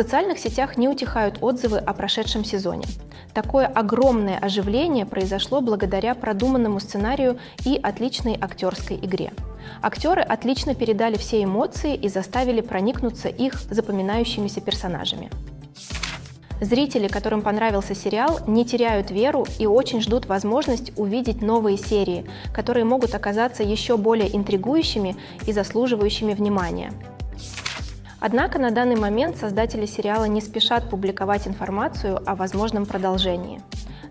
социальных сетях не утихают отзывы о прошедшем сезоне. Такое огромное оживление произошло благодаря продуманному сценарию и отличной актерской игре. Актеры отлично передали все эмоции и заставили проникнуться их запоминающимися персонажами. Зрители, которым понравился сериал, не теряют веру и очень ждут возможность увидеть новые серии, которые могут оказаться еще более интригующими и заслуживающими внимания. Однако на данный момент создатели сериала не спешат публиковать информацию о возможном продолжении.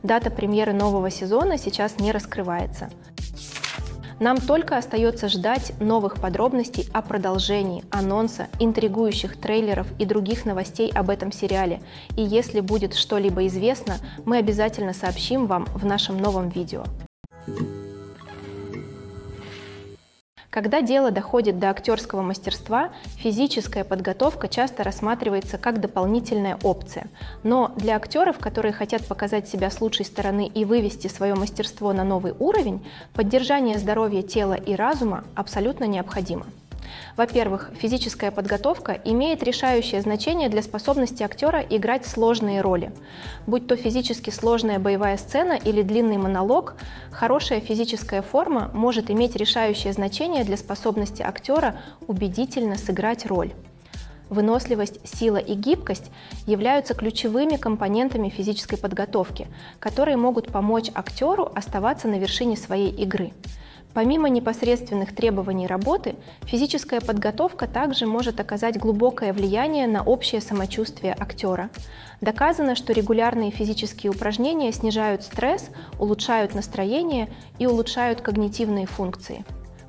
Дата премьеры нового сезона сейчас не раскрывается. Нам только остается ждать новых подробностей о продолжении, анонса, интригующих трейлеров и других новостей об этом сериале. И если будет что-либо известно, мы обязательно сообщим вам в нашем новом видео. Когда дело доходит до актерского мастерства, физическая подготовка часто рассматривается как дополнительная опция. Но для актеров, которые хотят показать себя с лучшей стороны и вывести свое мастерство на новый уровень, поддержание здоровья тела и разума абсолютно необходимо. Во-первых, физическая подготовка имеет решающее значение для способности актера играть сложные роли. Будь то физически сложная боевая сцена или длинный монолог, хорошая физическая форма может иметь решающее значение для способности актера убедительно сыграть роль. Выносливость, сила и гибкость являются ключевыми компонентами физической подготовки, которые могут помочь актеру оставаться на вершине своей игры. Помимо непосредственных требований работы, физическая подготовка также может оказать глубокое влияние на общее самочувствие актера. Доказано, что регулярные физические упражнения снижают стресс, улучшают настроение и улучшают когнитивные функции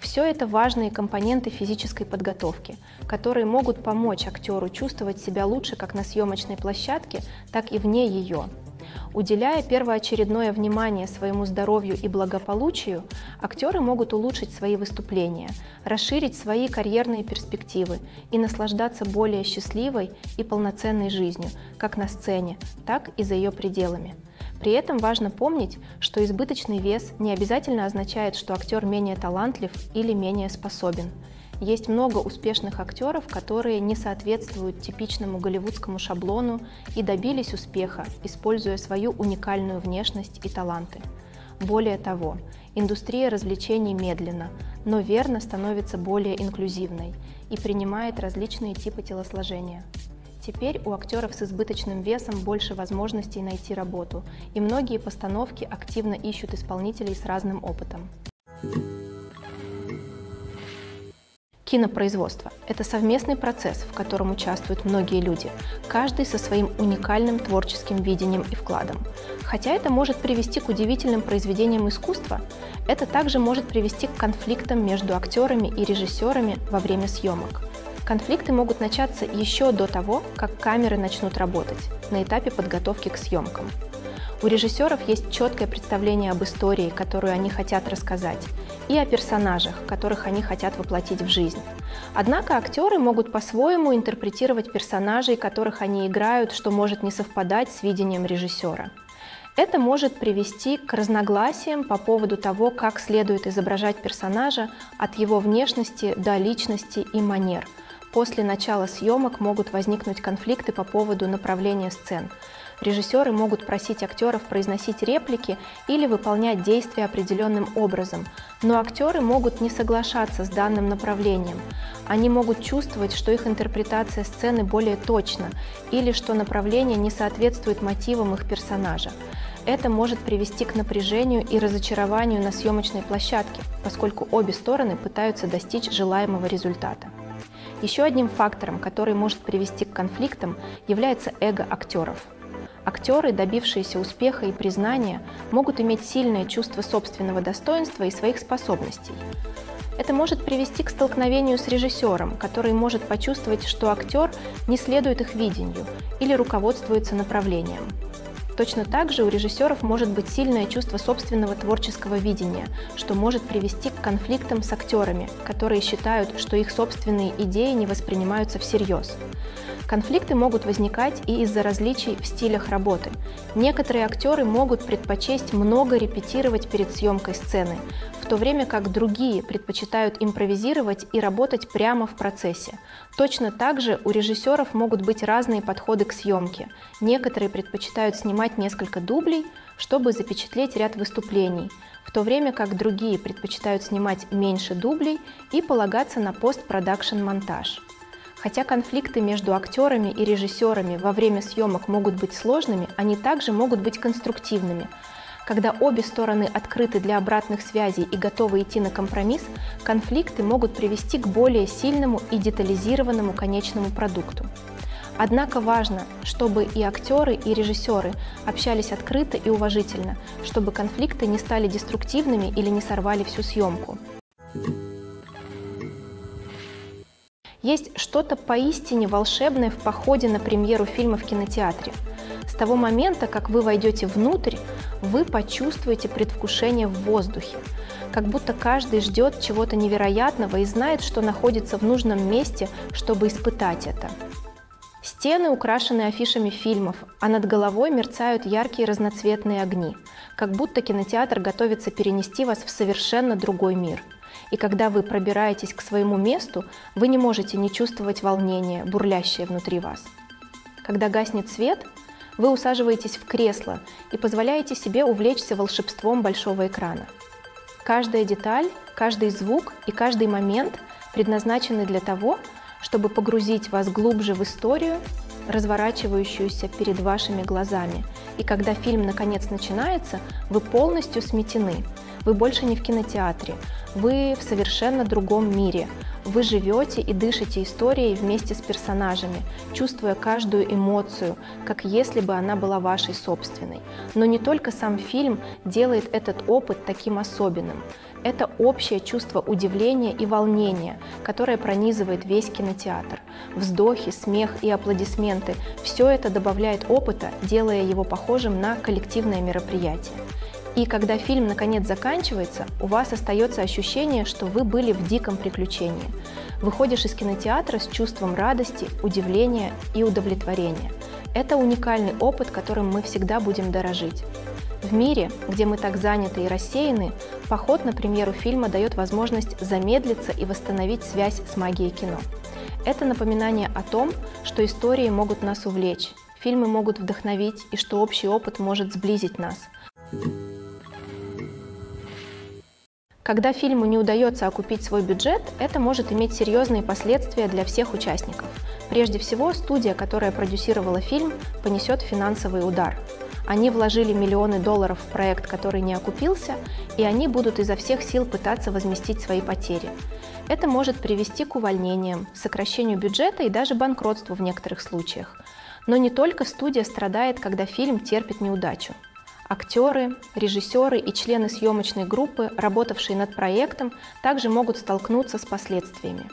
все это важные компоненты физической подготовки, которые могут помочь актеру чувствовать себя лучше как на съемочной площадке, так и вне ее. Уделяя первоочередное внимание своему здоровью и благополучию, актеры могут улучшить свои выступления, расширить свои карьерные перспективы и наслаждаться более счастливой и полноценной жизнью, как на сцене, так и за ее пределами. При этом важно помнить, что избыточный вес не обязательно означает, что актер менее талантлив или менее способен. Есть много успешных актеров, которые не соответствуют типичному голливудскому шаблону и добились успеха, используя свою уникальную внешность и таланты. Более того, индустрия развлечений медленно, но верно становится более инклюзивной и принимает различные типы телосложения. Теперь у актеров с избыточным весом больше возможностей найти работу, и многие постановки активно ищут исполнителей с разным опытом. Кинопроизводство – это совместный процесс, в котором участвуют многие люди, каждый со своим уникальным творческим видением и вкладом. Хотя это может привести к удивительным произведениям искусства, это также может привести к конфликтам между актерами и режиссерами во время съемок – Конфликты могут начаться еще до того, как камеры начнут работать, на этапе подготовки к съемкам. У режиссеров есть четкое представление об истории, которую они хотят рассказать, и о персонажах, которых они хотят воплотить в жизнь. Однако актеры могут по-своему интерпретировать персонажей, которых они играют, что может не совпадать с видением режиссера. Это может привести к разногласиям по поводу того, как следует изображать персонажа от его внешности до личности и манер – После начала съемок могут возникнуть конфликты по поводу направления сцен. Режиссеры могут просить актеров произносить реплики или выполнять действия определенным образом, но актеры могут не соглашаться с данным направлением. Они могут чувствовать, что их интерпретация сцены более точна или что направление не соответствует мотивам их персонажа. Это может привести к напряжению и разочарованию на съемочной площадке, поскольку обе стороны пытаются достичь желаемого результата. Еще одним фактором, который может привести к конфликтам, является эго актеров. Актеры, добившиеся успеха и признания, могут иметь сильное чувство собственного достоинства и своих способностей. Это может привести к столкновению с режиссером, который может почувствовать, что актер не следует их видению или руководствуется направлением. Точно так же у режиссеров может быть сильное чувство собственного творческого видения, что может привести к конфликтам с актерами, которые считают, что их собственные идеи не воспринимаются всерьез. Конфликты могут возникать и из-за различий в стилях работы. Некоторые актеры могут предпочесть много репетировать перед съемкой сцены, в то время как другие предпочитают импровизировать и работать прямо в процессе. Точно так же у режиссеров могут быть разные подходы к съемке. Некоторые предпочитают снимать несколько дублей, чтобы запечатлеть ряд выступлений, в то время как другие предпочитают снимать меньше дублей и полагаться на постпродакшн-монтаж. Хотя конфликты между актерами и режиссерами во время съемок могут быть сложными, они также могут быть конструктивными. Когда обе стороны открыты для обратных связей и готовы идти на компромисс, конфликты могут привести к более сильному и детализированному конечному продукту. Однако важно, чтобы и актеры, и режиссеры общались открыто и уважительно, чтобы конфликты не стали деструктивными или не сорвали всю съемку. Есть что-то поистине волшебное в походе на премьеру фильма в кинотеатре. С того момента, как вы войдете внутрь, вы почувствуете предвкушение в воздухе, как будто каждый ждет чего-то невероятного и знает, что находится в нужном месте, чтобы испытать это. Стены украшены афишами фильмов, а над головой мерцают яркие разноцветные огни, как будто кинотеатр готовится перенести вас в совершенно другой мир – и когда вы пробираетесь к своему месту, вы не можете не чувствовать волнения, бурлящее внутри вас. Когда гаснет свет, вы усаживаетесь в кресло и позволяете себе увлечься волшебством большого экрана. Каждая деталь, каждый звук и каждый момент предназначены для того, чтобы погрузить вас глубже в историю, разворачивающуюся перед вашими глазами. И когда фильм наконец начинается, вы полностью сметены. Вы больше не в кинотеатре, вы в совершенно другом мире. Вы живете и дышите историей вместе с персонажами, чувствуя каждую эмоцию, как если бы она была вашей собственной. Но не только сам фильм делает этот опыт таким особенным. Это общее чувство удивления и волнения, которое пронизывает весь кинотеатр. Вздохи, смех и аплодисменты – все это добавляет опыта, делая его похожим на коллективное мероприятие. И когда фильм наконец заканчивается, у вас остается ощущение, что вы были в диком приключении. Выходишь из кинотеатра с чувством радости, удивления и удовлетворения. Это уникальный опыт, которым мы всегда будем дорожить. В мире, где мы так заняты и рассеяны, поход на премьеру фильма дает возможность замедлиться и восстановить связь с магией кино. Это напоминание о том, что истории могут нас увлечь, фильмы могут вдохновить и что общий опыт может сблизить нас. Когда фильму не удается окупить свой бюджет, это может иметь серьезные последствия для всех участников. Прежде всего, студия, которая продюсировала фильм, понесет финансовый удар. Они вложили миллионы долларов в проект, который не окупился, и они будут изо всех сил пытаться возместить свои потери. Это может привести к увольнениям, сокращению бюджета и даже банкротству в некоторых случаях. Но не только студия страдает, когда фильм терпит неудачу. Актеры, режиссеры и члены съемочной группы, работавшие над проектом, также могут столкнуться с последствиями.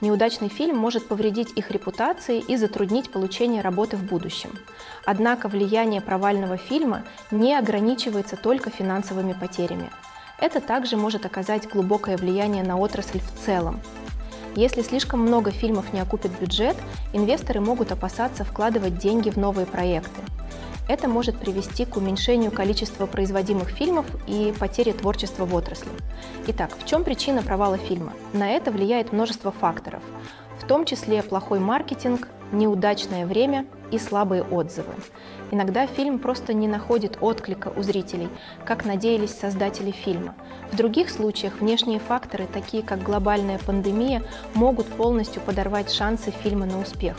Неудачный фильм может повредить их репутации и затруднить получение работы в будущем. Однако влияние провального фильма не ограничивается только финансовыми потерями. Это также может оказать глубокое влияние на отрасль в целом. Если слишком много фильмов не окупит бюджет, инвесторы могут опасаться вкладывать деньги в новые проекты. Это может привести к уменьшению количества производимых фильмов и потере творчества в отрасли. Итак, в чем причина провала фильма? На это влияет множество факторов, в том числе плохой маркетинг, неудачное время и слабые отзывы. Иногда фильм просто не находит отклика у зрителей, как надеялись создатели фильма. В других случаях внешние факторы, такие как глобальная пандемия, могут полностью подорвать шансы фильма на успех.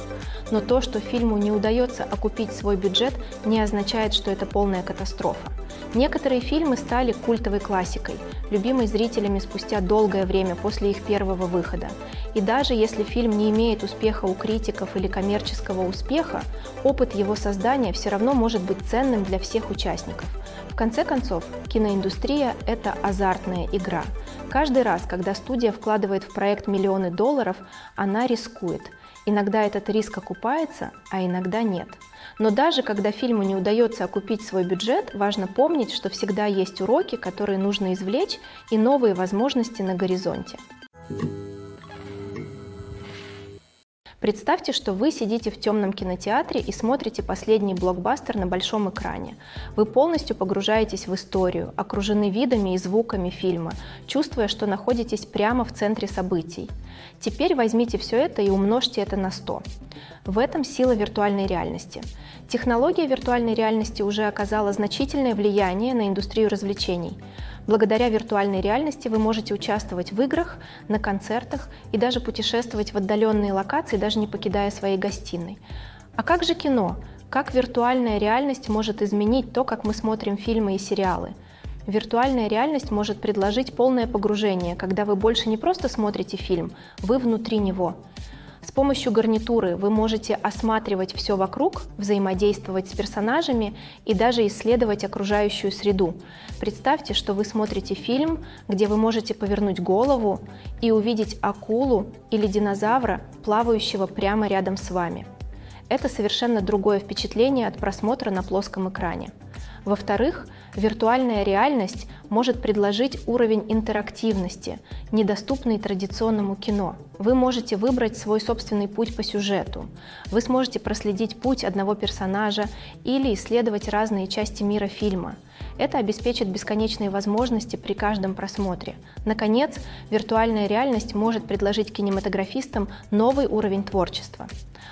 Но то, что фильму не удается окупить свой бюджет, не означает, что это полная катастрофа. Некоторые фильмы стали культовой классикой, любимой зрителями спустя долгое время после их первого выхода. И даже если фильм не имеет успеха у критиков или коммерческого успеха, опыт его создания все равно может быть ценным для всех участников. В конце концов, киноиндустрия – это азартная игра. Каждый раз, когда студия вкладывает в проект миллионы долларов, она рискует – Иногда этот риск окупается, а иногда нет. Но даже когда фильму не удается окупить свой бюджет, важно помнить, что всегда есть уроки, которые нужно извлечь, и новые возможности на горизонте. Представьте, что вы сидите в темном кинотеатре и смотрите последний блокбастер на большом экране. Вы полностью погружаетесь в историю, окружены видами и звуками фильма, чувствуя, что находитесь прямо в центре событий. Теперь возьмите все это и умножьте это на 100. В этом сила виртуальной реальности. Технология виртуальной реальности уже оказала значительное влияние на индустрию развлечений. Благодаря виртуальной реальности вы можете участвовать в играх, на концертах и даже путешествовать в отдаленные локации, даже не покидая своей гостиной. А как же кино? Как виртуальная реальность может изменить то, как мы смотрим фильмы и сериалы? Виртуальная реальность может предложить полное погружение, когда вы больше не просто смотрите фильм, вы внутри него. С помощью гарнитуры вы можете осматривать все вокруг, взаимодействовать с персонажами и даже исследовать окружающую среду. Представьте, что вы смотрите фильм, где вы можете повернуть голову и увидеть акулу или динозавра, плавающего прямо рядом с вами. Это совершенно другое впечатление от просмотра на плоском экране. Во-вторых, виртуальная реальность может предложить уровень интерактивности, недоступный традиционному кино. Вы можете выбрать свой собственный путь по сюжету. Вы сможете проследить путь одного персонажа или исследовать разные части мира фильма. Это обеспечит бесконечные возможности при каждом просмотре. Наконец, виртуальная реальность может предложить кинематографистам новый уровень творчества.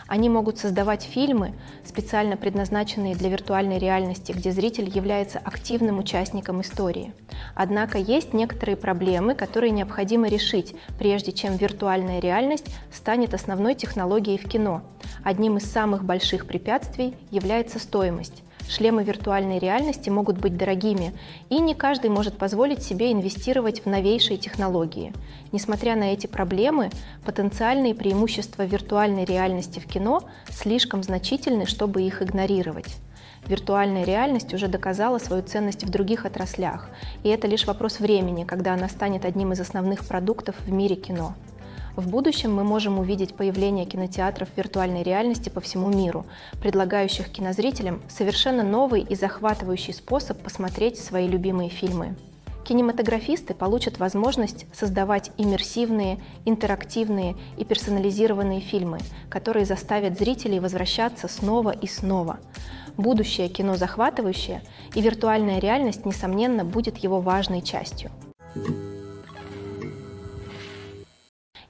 Они могут создавать фильмы, специально предназначенные для виртуальной реальности, где зритель является активным участником истории. Однако есть некоторые проблемы, которые необходимо решить, прежде чем виртуальная реальность станет основной технологией в кино. Одним из самых больших препятствий является стоимость. Шлемы виртуальной реальности могут быть дорогими, и не каждый может позволить себе инвестировать в новейшие технологии. Несмотря на эти проблемы, потенциальные преимущества виртуальной реальности в кино слишком значительны, чтобы их игнорировать. Виртуальная реальность уже доказала свою ценность в других отраслях, и это лишь вопрос времени, когда она станет одним из основных продуктов в мире кино. В будущем мы можем увидеть появление кинотеатров виртуальной реальности по всему миру, предлагающих кинозрителям совершенно новый и захватывающий способ посмотреть свои любимые фильмы. Кинематографисты получат возможность создавать иммерсивные, интерактивные и персонализированные фильмы, которые заставят зрителей возвращаться снова и снова. Будущее кино захватывающее, и виртуальная реальность, несомненно, будет его важной частью.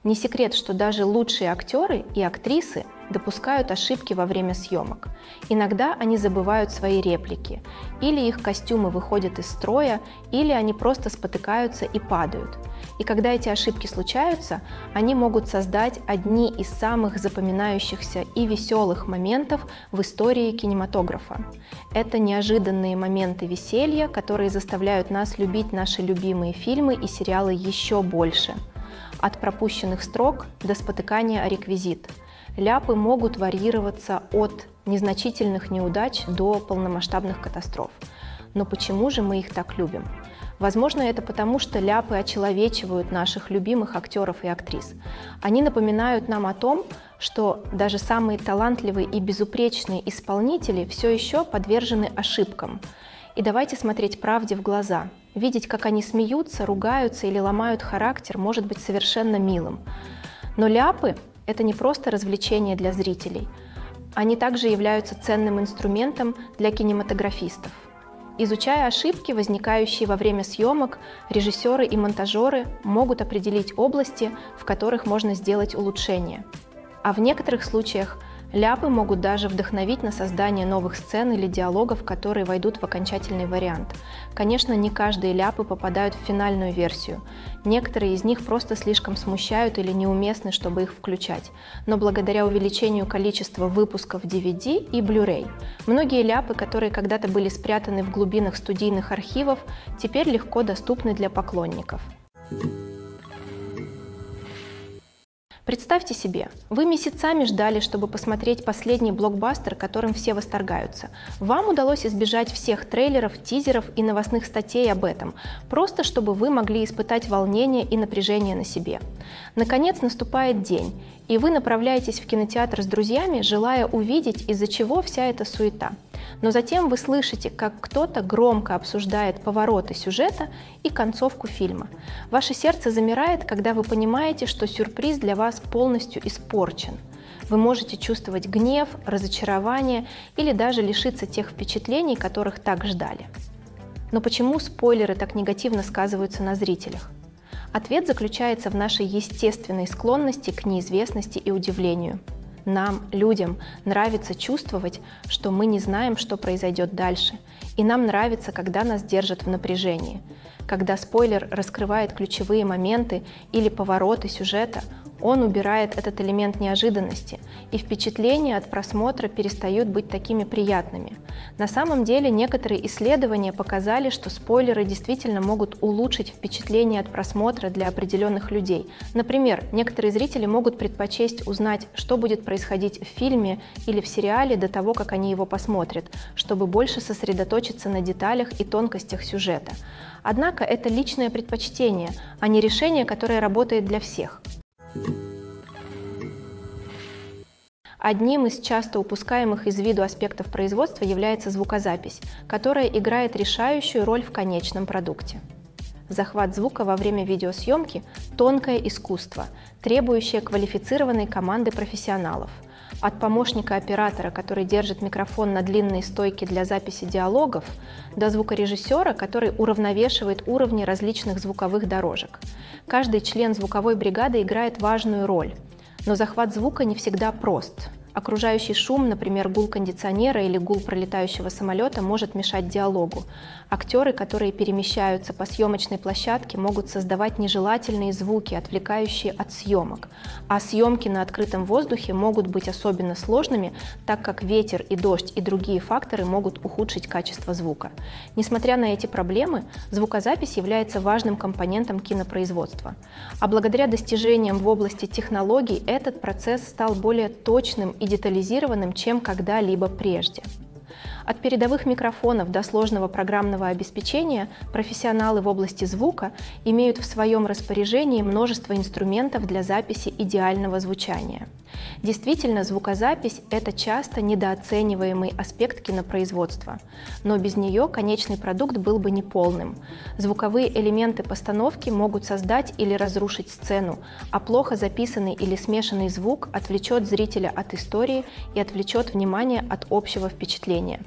Не секрет, что даже лучшие актеры и актрисы допускают ошибки во время съемок. Иногда они забывают свои реплики, или их костюмы выходят из строя, или они просто спотыкаются и падают. И когда эти ошибки случаются, они могут создать одни из самых запоминающихся и веселых моментов в истории кинематографа. Это неожиданные моменты веселья, которые заставляют нас любить наши любимые фильмы и сериалы еще больше – от пропущенных строк до спотыкания о реквизит. Ляпы могут варьироваться от незначительных неудач до полномасштабных катастроф. Но почему же мы их так любим? Возможно, это потому, что ляпы очеловечивают наших любимых актеров и актрис. Они напоминают нам о том, что даже самые талантливые и безупречные исполнители все еще подвержены ошибкам. И давайте смотреть правде в глаза – Видеть, как они смеются, ругаются или ломают характер, может быть совершенно милым. Но ляпы – это не просто развлечение для зрителей. Они также являются ценным инструментом для кинематографистов. Изучая ошибки, возникающие во время съемок, режиссеры и монтажеры могут определить области, в которых можно сделать улучшения. А в некоторых случаях Ляпы могут даже вдохновить на создание новых сцен или диалогов, которые войдут в окончательный вариант. Конечно, не каждые ляпы попадают в финальную версию. Некоторые из них просто слишком смущают или неуместны, чтобы их включать. Но благодаря увеличению количества выпусков DVD и Blu-ray, многие ляпы, которые когда-то были спрятаны в глубинах студийных архивов, теперь легко доступны для поклонников. Представьте себе, вы месяцами ждали, чтобы посмотреть последний блокбастер, которым все восторгаются. Вам удалось избежать всех трейлеров, тизеров и новостных статей об этом, просто чтобы вы могли испытать волнение и напряжение на себе. Наконец наступает день, и вы направляетесь в кинотеатр с друзьями, желая увидеть, из-за чего вся эта суета. Но затем вы слышите, как кто-то громко обсуждает повороты сюжета и концовку фильма. Ваше сердце замирает, когда вы понимаете, что сюрприз для вас полностью испорчен. Вы можете чувствовать гнев, разочарование или даже лишиться тех впечатлений, которых так ждали. Но почему спойлеры так негативно сказываются на зрителях? Ответ заключается в нашей естественной склонности к неизвестности и удивлению – нам, людям, нравится чувствовать, что мы не знаем, что произойдет дальше. И нам нравится, когда нас держат в напряжении. Когда спойлер раскрывает ключевые моменты или повороты сюжета, он убирает этот элемент неожиданности, и впечатления от просмотра перестают быть такими приятными. На самом деле некоторые исследования показали, что спойлеры действительно могут улучшить впечатление от просмотра для определенных людей. Например, некоторые зрители могут предпочесть узнать, что будет происходить в фильме или в сериале до того, как они его посмотрят, чтобы больше сосредоточиться на деталях и тонкостях сюжета. Однако это личное предпочтение, а не решение, которое работает для всех. Одним из часто упускаемых из виду аспектов производства является звукозапись, которая играет решающую роль в конечном продукте. Захват звука во время видеосъемки – тонкое искусство, требующее квалифицированной команды профессионалов. От помощника оператора, который держит микрофон на длинной стойке для записи диалогов, до звукорежиссера, который уравновешивает уровни различных звуковых дорожек. Каждый член звуковой бригады играет важную роль, но захват звука не всегда прост. Окружающий шум, например, гул кондиционера или гул пролетающего самолета, может мешать диалогу. Актеры, которые перемещаются по съемочной площадке, могут создавать нежелательные звуки, отвлекающие от съемок. А съемки на открытом воздухе могут быть особенно сложными, так как ветер и дождь и другие факторы могут ухудшить качество звука. Несмотря на эти проблемы, звукозапись является важным компонентом кинопроизводства. А благодаря достижениям в области технологий этот процесс стал более точным и детализированным, чем когда-либо прежде. От передовых микрофонов до сложного программного обеспечения профессионалы в области звука имеют в своем распоряжении множество инструментов для записи идеального звучания. Действительно, звукозапись – это часто недооцениваемый аспект кинопроизводства, но без нее конечный продукт был бы неполным. Звуковые элементы постановки могут создать или разрушить сцену, а плохо записанный или смешанный звук отвлечет зрителя от истории и отвлечет внимание от общего впечатления.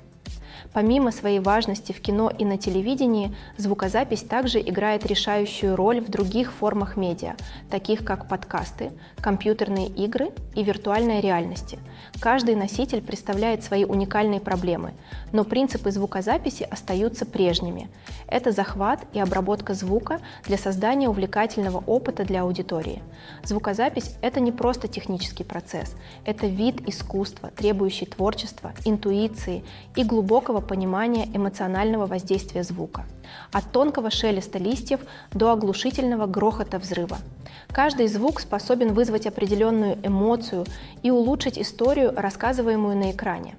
Помимо своей важности в кино и на телевидении, звукозапись также играет решающую роль в других формах медиа, таких как подкасты, компьютерные игры и виртуальная реальности. Каждый носитель представляет свои уникальные проблемы, но принципы звукозаписи остаются прежними. Это захват и обработка звука для создания увлекательного опыта для аудитории. Звукозапись – это не просто технический процесс, это вид искусства, требующий творчества, интуиции и глубокого понимания эмоционального воздействия звука. От тонкого шелеста листьев до оглушительного грохота взрыва. Каждый звук способен вызвать определенную эмоцию и улучшить историю, рассказываемую на экране.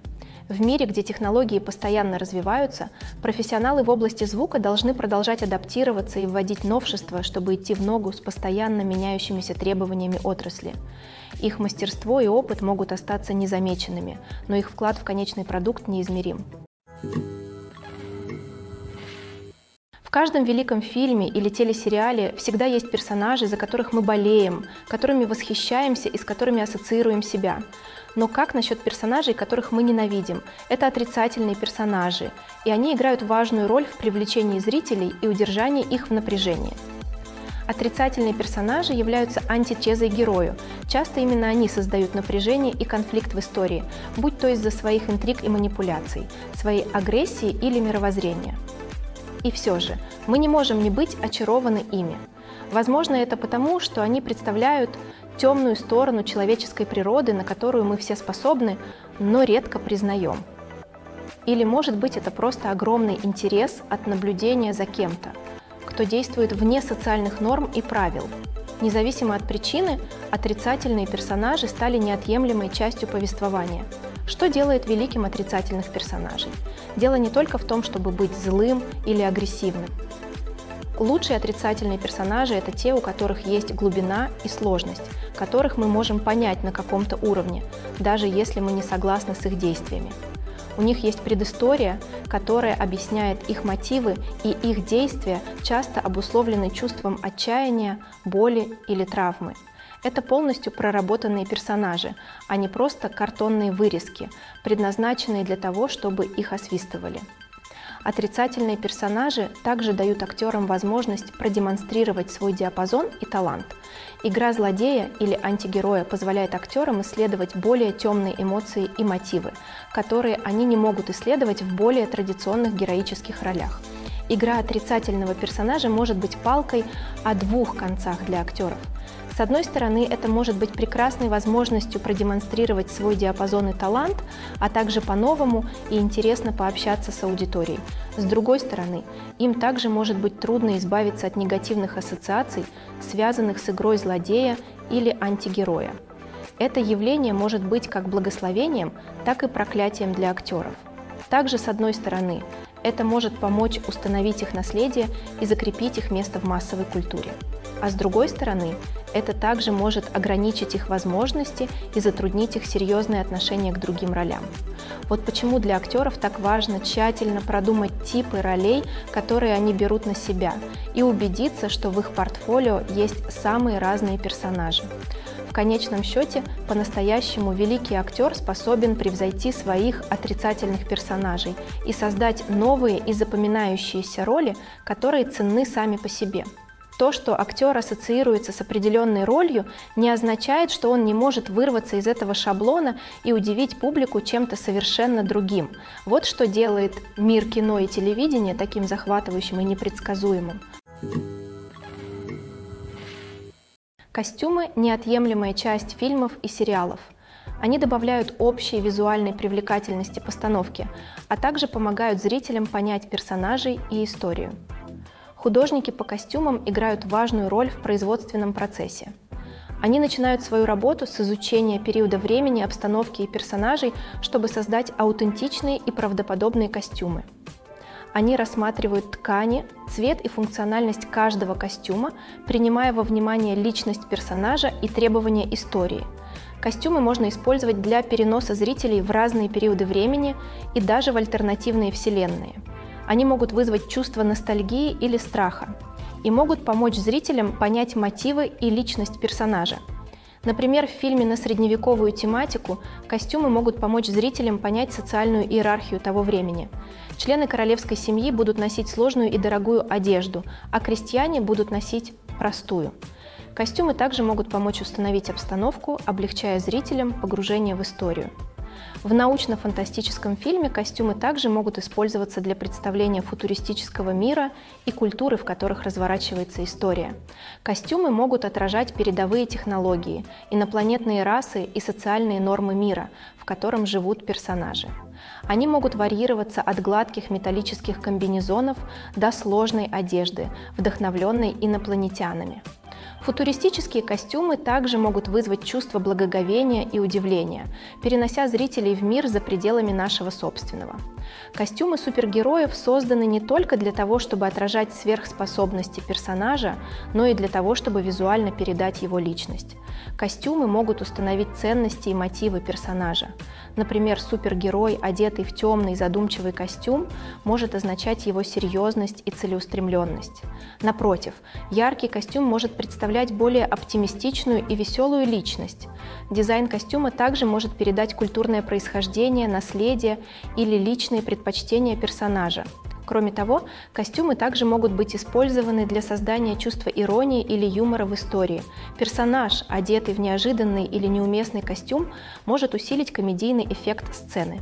В мире, где технологии постоянно развиваются, профессионалы в области звука должны продолжать адаптироваться и вводить новшества, чтобы идти в ногу с постоянно меняющимися требованиями отрасли. Их мастерство и опыт могут остаться незамеченными, но их вклад в конечный продукт неизмерим. В каждом великом фильме или телесериале всегда есть персонажи, за которых мы болеем, которыми восхищаемся и с которыми ассоциируем себя. Но как насчет персонажей, которых мы ненавидим? Это отрицательные персонажи, и они играют важную роль в привлечении зрителей и удержании их в напряжении. Отрицательные персонажи являются антитезой герою. Часто именно они создают напряжение и конфликт в истории, будь то из-за своих интриг и манипуляций, своей агрессии или мировоззрения. И все же, мы не можем не быть очарованы ими. Возможно, это потому, что они представляют темную сторону человеческой природы, на которую мы все способны, но редко признаем. Или, может быть, это просто огромный интерес от наблюдения за кем-то, кто действует вне социальных норм и правил. Независимо от причины, отрицательные персонажи стали неотъемлемой частью повествования. Что делает великим отрицательных персонажей? Дело не только в том, чтобы быть злым или агрессивным. Лучшие отрицательные персонажи – это те, у которых есть глубина и сложность, которых мы можем понять на каком-то уровне, даже если мы не согласны с их действиями. У них есть предыстория, которая объясняет их мотивы, и их действия часто обусловлены чувством отчаяния, боли или травмы. Это полностью проработанные персонажи, а не просто картонные вырезки, предназначенные для того, чтобы их освистывали. Отрицательные персонажи также дают актерам возможность продемонстрировать свой диапазон и талант. Игра злодея или антигероя позволяет актерам исследовать более темные эмоции и мотивы, которые они не могут исследовать в более традиционных героических ролях. Игра отрицательного персонажа может быть палкой о двух концах для актеров – с одной стороны, это может быть прекрасной возможностью продемонстрировать свой диапазон и талант, а также по-новому и интересно пообщаться с аудиторией. С другой стороны, им также может быть трудно избавиться от негативных ассоциаций, связанных с игрой злодея или антигероя. Это явление может быть как благословением, так и проклятием для актеров. Также, с одной стороны, это может помочь установить их наследие и закрепить их место в массовой культуре. А с другой стороны, это также может ограничить их возможности и затруднить их серьезные отношения к другим ролям. Вот почему для актеров так важно тщательно продумать типы ролей, которые они берут на себя, и убедиться, что в их портфолио есть самые разные персонажи. В конечном счете, по-настоящему великий актер способен превзойти своих отрицательных персонажей и создать новые и запоминающиеся роли, которые ценны сами по себе – то, что актер ассоциируется с определенной ролью, не означает, что он не может вырваться из этого шаблона и удивить публику чем-то совершенно другим. Вот что делает мир кино и телевидения таким захватывающим и непредсказуемым. Костюмы – неотъемлемая часть фильмов и сериалов. Они добавляют общей визуальной привлекательности постановки, а также помогают зрителям понять персонажей и историю. Художники по костюмам играют важную роль в производственном процессе. Они начинают свою работу с изучения периода времени, обстановки и персонажей, чтобы создать аутентичные и правдоподобные костюмы. Они рассматривают ткани, цвет и функциональность каждого костюма, принимая во внимание личность персонажа и требования истории. Костюмы можно использовать для переноса зрителей в разные периоды времени и даже в альтернативные вселенные – они могут вызвать чувство ностальгии или страха и могут помочь зрителям понять мотивы и личность персонажа. Например, в фильме на средневековую тематику костюмы могут помочь зрителям понять социальную иерархию того времени. Члены королевской семьи будут носить сложную и дорогую одежду, а крестьяне будут носить простую. Костюмы также могут помочь установить обстановку, облегчая зрителям погружение в историю. В научно-фантастическом фильме костюмы также могут использоваться для представления футуристического мира и культуры, в которых разворачивается история. Костюмы могут отражать передовые технологии, инопланетные расы и социальные нормы мира, в котором живут персонажи. Они могут варьироваться от гладких металлических комбинезонов до сложной одежды, вдохновленной инопланетянами. Футуристические костюмы также могут вызвать чувство благоговения и удивления, перенося зрителей в мир за пределами нашего собственного. Костюмы супергероев созданы не только для того, чтобы отражать сверхспособности персонажа, но и для того, чтобы визуально передать его личность. Костюмы могут установить ценности и мотивы персонажа. Например, супергерой, одетый в темный задумчивый костюм, может означать его серьезность и целеустремленность. Напротив, яркий костюм может представлять более оптимистичную и веселую личность. Дизайн костюма также может передать культурное происхождение, наследие или личные предпочтения персонажа. Кроме того, костюмы также могут быть использованы для создания чувства иронии или юмора в истории. Персонаж, одетый в неожиданный или неуместный костюм, может усилить комедийный эффект сцены.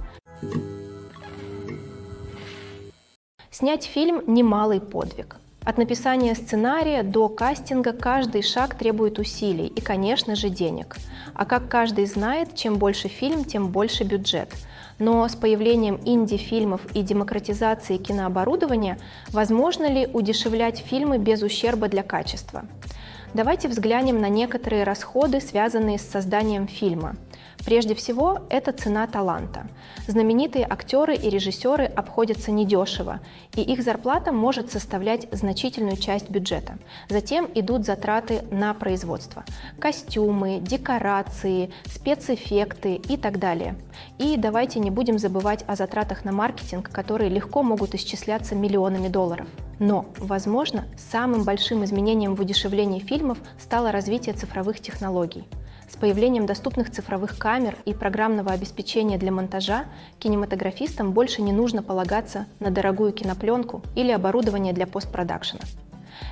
Снять фильм – немалый подвиг. От написания сценария до кастинга каждый шаг требует усилий и, конечно же, денег. А как каждый знает, чем больше фильм, тем больше бюджет – но с появлением инди-фильмов и демократизацией кинооборудования возможно ли удешевлять фильмы без ущерба для качества? Давайте взглянем на некоторые расходы, связанные с созданием фильма. Прежде всего, это цена таланта. Знаменитые актеры и режиссеры обходятся недешево, и их зарплата может составлять значительную часть бюджета. Затем идут затраты на производство. Костюмы, декорации, спецэффекты и так далее. И давайте не будем забывать о затратах на маркетинг, которые легко могут исчисляться миллионами долларов. Но, возможно, самым большим изменением в удешевлении фильмов стало развитие цифровых технологий. С появлением доступных цифровых камер и программного обеспечения для монтажа кинематографистам больше не нужно полагаться на дорогую кинопленку или оборудование для постпродакшена.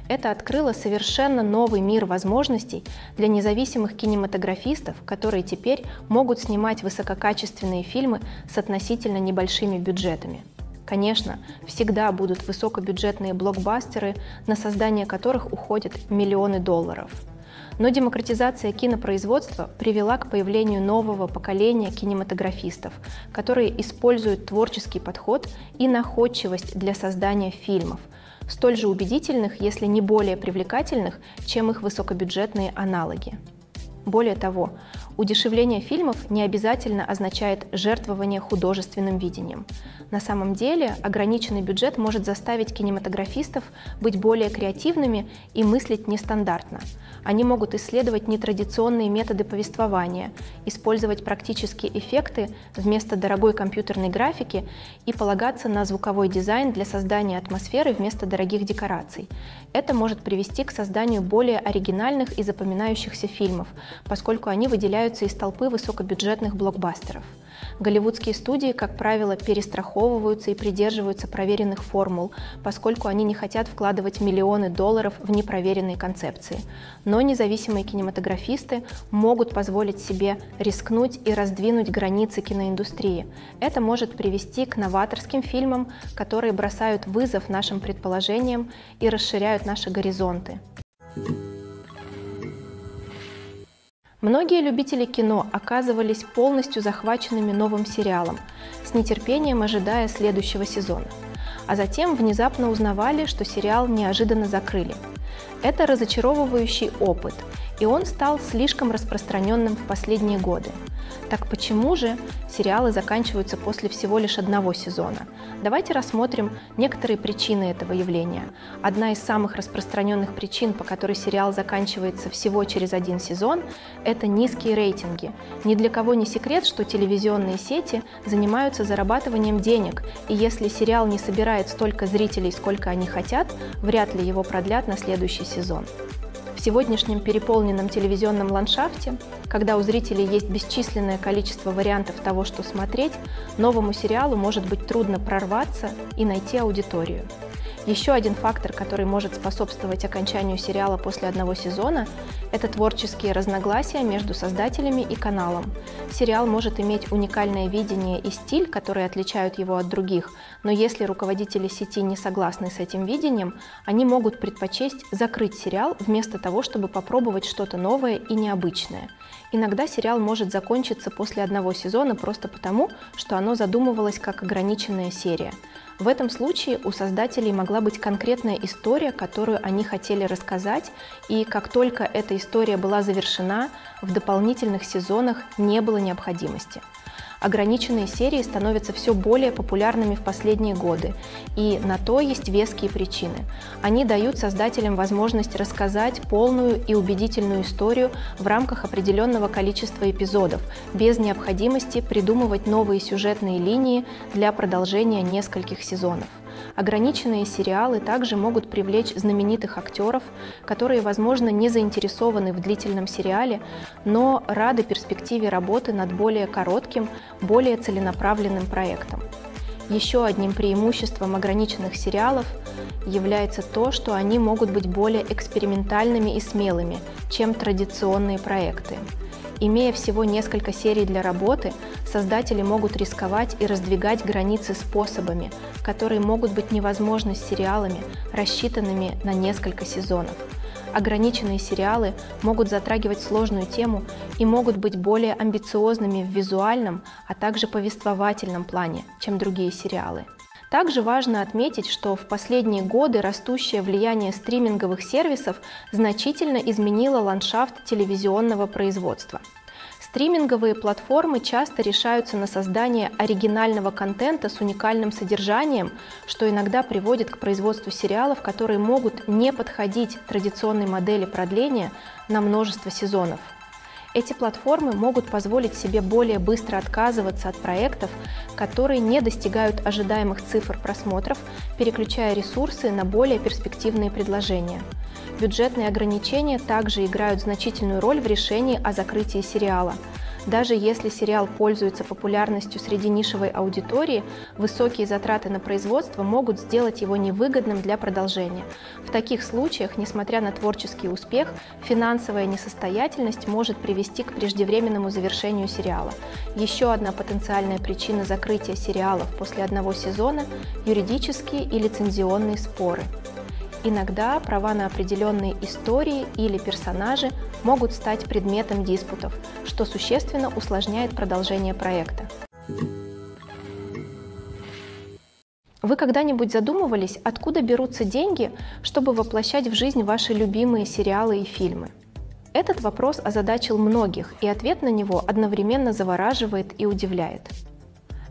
Это открыло совершенно новый мир возможностей для независимых кинематографистов, которые теперь могут снимать высококачественные фильмы с относительно небольшими бюджетами. Конечно, всегда будут высокобюджетные блокбастеры, на создание которых уходят миллионы долларов – но демократизация кинопроизводства привела к появлению нового поколения кинематографистов, которые используют творческий подход и находчивость для создания фильмов, столь же убедительных, если не более привлекательных, чем их высокобюджетные аналоги. Более того, удешевление фильмов не обязательно означает жертвование художественным видением. На самом деле, ограниченный бюджет может заставить кинематографистов быть более креативными и мыслить нестандартно – они могут исследовать нетрадиционные методы повествования, использовать практические эффекты вместо дорогой компьютерной графики и полагаться на звуковой дизайн для создания атмосферы вместо дорогих декораций. Это может привести к созданию более оригинальных и запоминающихся фильмов, поскольку они выделяются из толпы высокобюджетных блокбастеров. Голливудские студии, как правило, перестраховываются и придерживаются проверенных формул, поскольку они не хотят вкладывать миллионы долларов в непроверенные концепции. Но независимые кинематографисты могут позволить себе рискнуть и раздвинуть границы киноиндустрии. Это может привести к новаторским фильмам, которые бросают вызов нашим предположениям и расширяют наши горизонты. Многие любители кино оказывались полностью захваченными новым сериалом, с нетерпением ожидая следующего сезона. А затем внезапно узнавали, что сериал неожиданно закрыли. Это разочаровывающий опыт, и он стал слишком распространенным в последние годы. Так почему же сериалы заканчиваются после всего лишь одного сезона? Давайте рассмотрим некоторые причины этого явления. Одна из самых распространенных причин, по которой сериал заканчивается всего через один сезон, это низкие рейтинги. Ни для кого не секрет, что телевизионные сети занимаются зарабатыванием денег, и если сериал не собирает столько зрителей, сколько они хотят, вряд ли его продлят на следующий сезон сегодняшнем переполненном телевизионном ландшафте, когда у зрителей есть бесчисленное количество вариантов того, что смотреть, новому сериалу может быть трудно прорваться и найти аудиторию. Еще один фактор, который может способствовать окончанию сериала после одного сезона, это творческие разногласия между создателями и каналом. Сериал может иметь уникальное видение и стиль, которые отличают его от других, но если руководители сети не согласны с этим видением, они могут предпочесть закрыть сериал вместо того, чтобы попробовать что-то новое и необычное. Иногда сериал может закончиться после одного сезона просто потому, что оно задумывалось как ограниченная серия. В этом случае у создателей могла быть конкретная история, которую они хотели рассказать, и как только эта история была завершена, в дополнительных сезонах не было необходимости. Ограниченные серии становятся все более популярными в последние годы, и на то есть веские причины. Они дают создателям возможность рассказать полную и убедительную историю в рамках определенного количества эпизодов, без необходимости придумывать новые сюжетные линии для продолжения нескольких сезонов. Ограниченные сериалы также могут привлечь знаменитых актеров, которые, возможно, не заинтересованы в длительном сериале, но рады перспективе работы над более коротким, более целенаправленным проектом. Еще одним преимуществом ограниченных сериалов является то, что они могут быть более экспериментальными и смелыми, чем традиционные проекты. Имея всего несколько серий для работы, создатели могут рисковать и раздвигать границы способами, которые могут быть невозможны с сериалами, рассчитанными на несколько сезонов. Ограниченные сериалы могут затрагивать сложную тему и могут быть более амбициозными в визуальном, а также повествовательном плане, чем другие сериалы. Также важно отметить, что в последние годы растущее влияние стриминговых сервисов значительно изменило ландшафт телевизионного производства. Стриминговые платформы часто решаются на создание оригинального контента с уникальным содержанием, что иногда приводит к производству сериалов, которые могут не подходить традиционной модели продления на множество сезонов. Эти платформы могут позволить себе более быстро отказываться от проектов, которые не достигают ожидаемых цифр просмотров, переключая ресурсы на более перспективные предложения. Бюджетные ограничения также играют значительную роль в решении о закрытии сериала – даже если сериал пользуется популярностью среди нишевой аудитории, высокие затраты на производство могут сделать его невыгодным для продолжения. В таких случаях, несмотря на творческий успех, финансовая несостоятельность может привести к преждевременному завершению сериала. Еще одна потенциальная причина закрытия сериалов после одного сезона – юридические и лицензионные споры. Иногда права на определенные истории или персонажи могут стать предметом диспутов, что существенно усложняет продолжение проекта. Вы когда-нибудь задумывались, откуда берутся деньги, чтобы воплощать в жизнь ваши любимые сериалы и фильмы? Этот вопрос озадачил многих, и ответ на него одновременно завораживает и удивляет.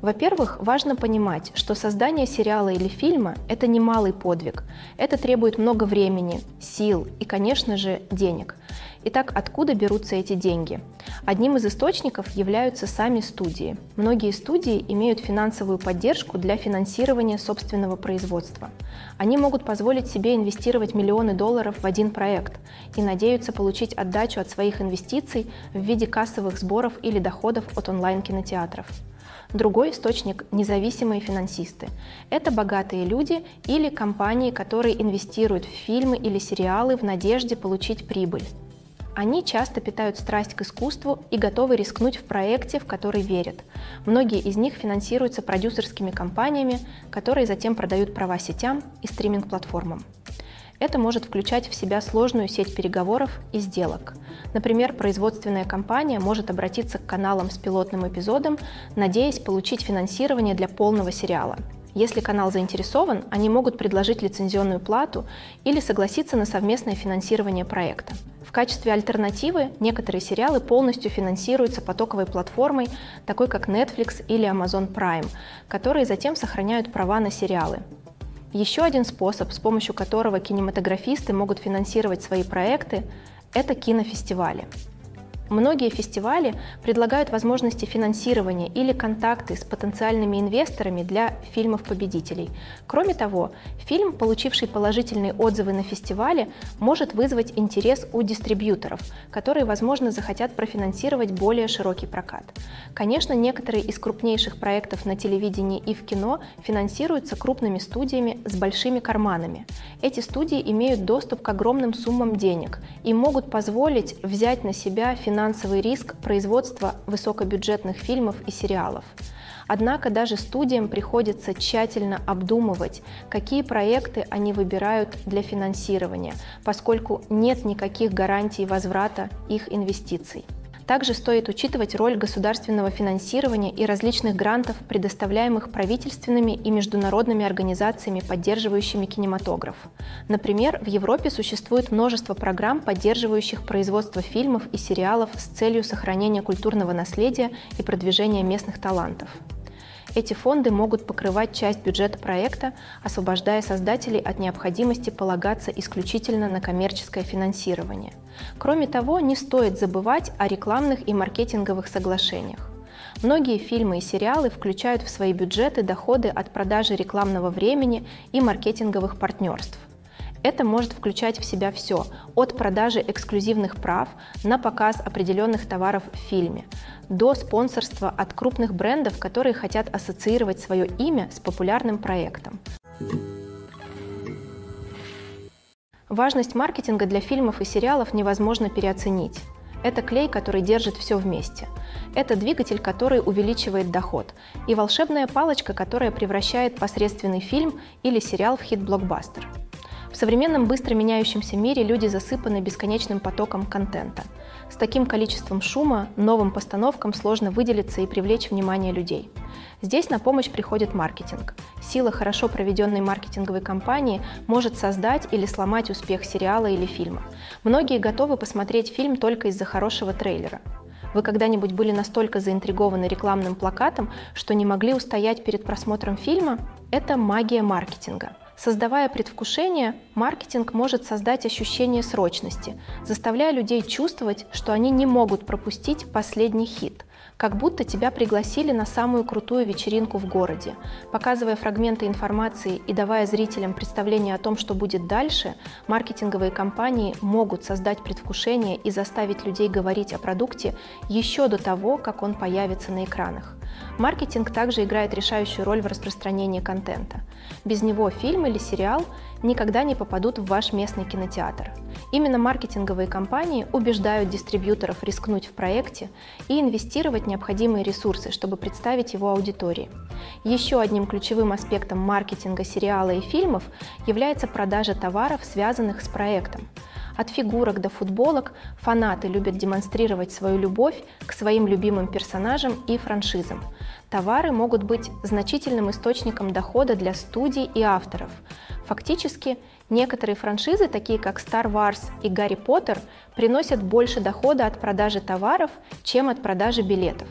Во-первых, важно понимать, что создание сериала или фильма – это немалый подвиг. Это требует много времени, сил и, конечно же, денег. Итак, откуда берутся эти деньги? Одним из источников являются сами студии. Многие студии имеют финансовую поддержку для финансирования собственного производства. Они могут позволить себе инвестировать миллионы долларов в один проект и надеются получить отдачу от своих инвестиций в виде кассовых сборов или доходов от онлайн-кинотеатров. Другой источник – независимые финансисты. Это богатые люди или компании, которые инвестируют в фильмы или сериалы в надежде получить прибыль. Они часто питают страсть к искусству и готовы рискнуть в проекте, в который верят. Многие из них финансируются продюсерскими компаниями, которые затем продают права сетям и стриминг-платформам. Это может включать в себя сложную сеть переговоров и сделок. Например, производственная компания может обратиться к каналам с пилотным эпизодом, надеясь получить финансирование для полного сериала. Если канал заинтересован, они могут предложить лицензионную плату или согласиться на совместное финансирование проекта. В качестве альтернативы некоторые сериалы полностью финансируются потоковой платформой, такой как Netflix или Amazon Prime, которые затем сохраняют права на сериалы. Еще один способ, с помощью которого кинематографисты могут финансировать свои проекты, это кинофестивали. Многие фестивали предлагают возможности финансирования или контакты с потенциальными инвесторами для фильмов-победителей. Кроме того, фильм, получивший положительные отзывы на фестивале, может вызвать интерес у дистрибьюторов, которые, возможно, захотят профинансировать более широкий прокат. Конечно, некоторые из крупнейших проектов на телевидении и в кино финансируются крупными студиями с большими карманами. Эти студии имеют доступ к огромным суммам денег и могут позволить взять на себя финансовые финансовый риск производства высокобюджетных фильмов и сериалов. Однако даже студиям приходится тщательно обдумывать, какие проекты они выбирают для финансирования, поскольку нет никаких гарантий возврата их инвестиций. Также стоит учитывать роль государственного финансирования и различных грантов, предоставляемых правительственными и международными организациями, поддерживающими кинематограф. Например, в Европе существует множество программ, поддерживающих производство фильмов и сериалов с целью сохранения культурного наследия и продвижения местных талантов. Эти фонды могут покрывать часть бюджета проекта, освобождая создателей от необходимости полагаться исключительно на коммерческое финансирование. Кроме того, не стоит забывать о рекламных и маркетинговых соглашениях. Многие фильмы и сериалы включают в свои бюджеты доходы от продажи рекламного времени и маркетинговых партнерств – это может включать в себя все, от продажи эксклюзивных прав на показ определенных товаров в фильме, до спонсорства от крупных брендов, которые хотят ассоциировать свое имя с популярным проектом. Важность маркетинга для фильмов и сериалов невозможно переоценить. Это клей, который держит все вместе. Это двигатель, который увеличивает доход. И волшебная палочка, которая превращает посредственный фильм или сериал в хит-блокбастер. В современном быстро меняющемся мире люди засыпаны бесконечным потоком контента. С таким количеством шума новым постановкам сложно выделиться и привлечь внимание людей. Здесь на помощь приходит маркетинг. Сила хорошо проведенной маркетинговой кампании может создать или сломать успех сериала или фильма. Многие готовы посмотреть фильм только из-за хорошего трейлера. Вы когда-нибудь были настолько заинтригованы рекламным плакатом, что не могли устоять перед просмотром фильма? Это магия маркетинга. Создавая предвкушение, маркетинг может создать ощущение срочности, заставляя людей чувствовать, что они не могут пропустить последний хит – как будто тебя пригласили на самую крутую вечеринку в городе. Показывая фрагменты информации и давая зрителям представление о том, что будет дальше, маркетинговые компании могут создать предвкушение и заставить людей говорить о продукте еще до того, как он появится на экранах. Маркетинг также играет решающую роль в распространении контента. Без него фильм или сериал никогда не попадут в ваш местный кинотеатр. Именно маркетинговые компании убеждают дистрибьюторов рискнуть в проекте и инвестировать необходимые ресурсы, чтобы представить его аудитории. Еще одним ключевым аспектом маркетинга сериала и фильмов является продажа товаров, связанных с проектом. От фигурок до футболок фанаты любят демонстрировать свою любовь к своим любимым персонажам и франшизам. Товары могут быть значительным источником дохода для студий и авторов. Фактически, некоторые франшизы, такие как Star Wars и Гарри Поттер, приносят больше дохода от продажи товаров, чем от продажи билетов.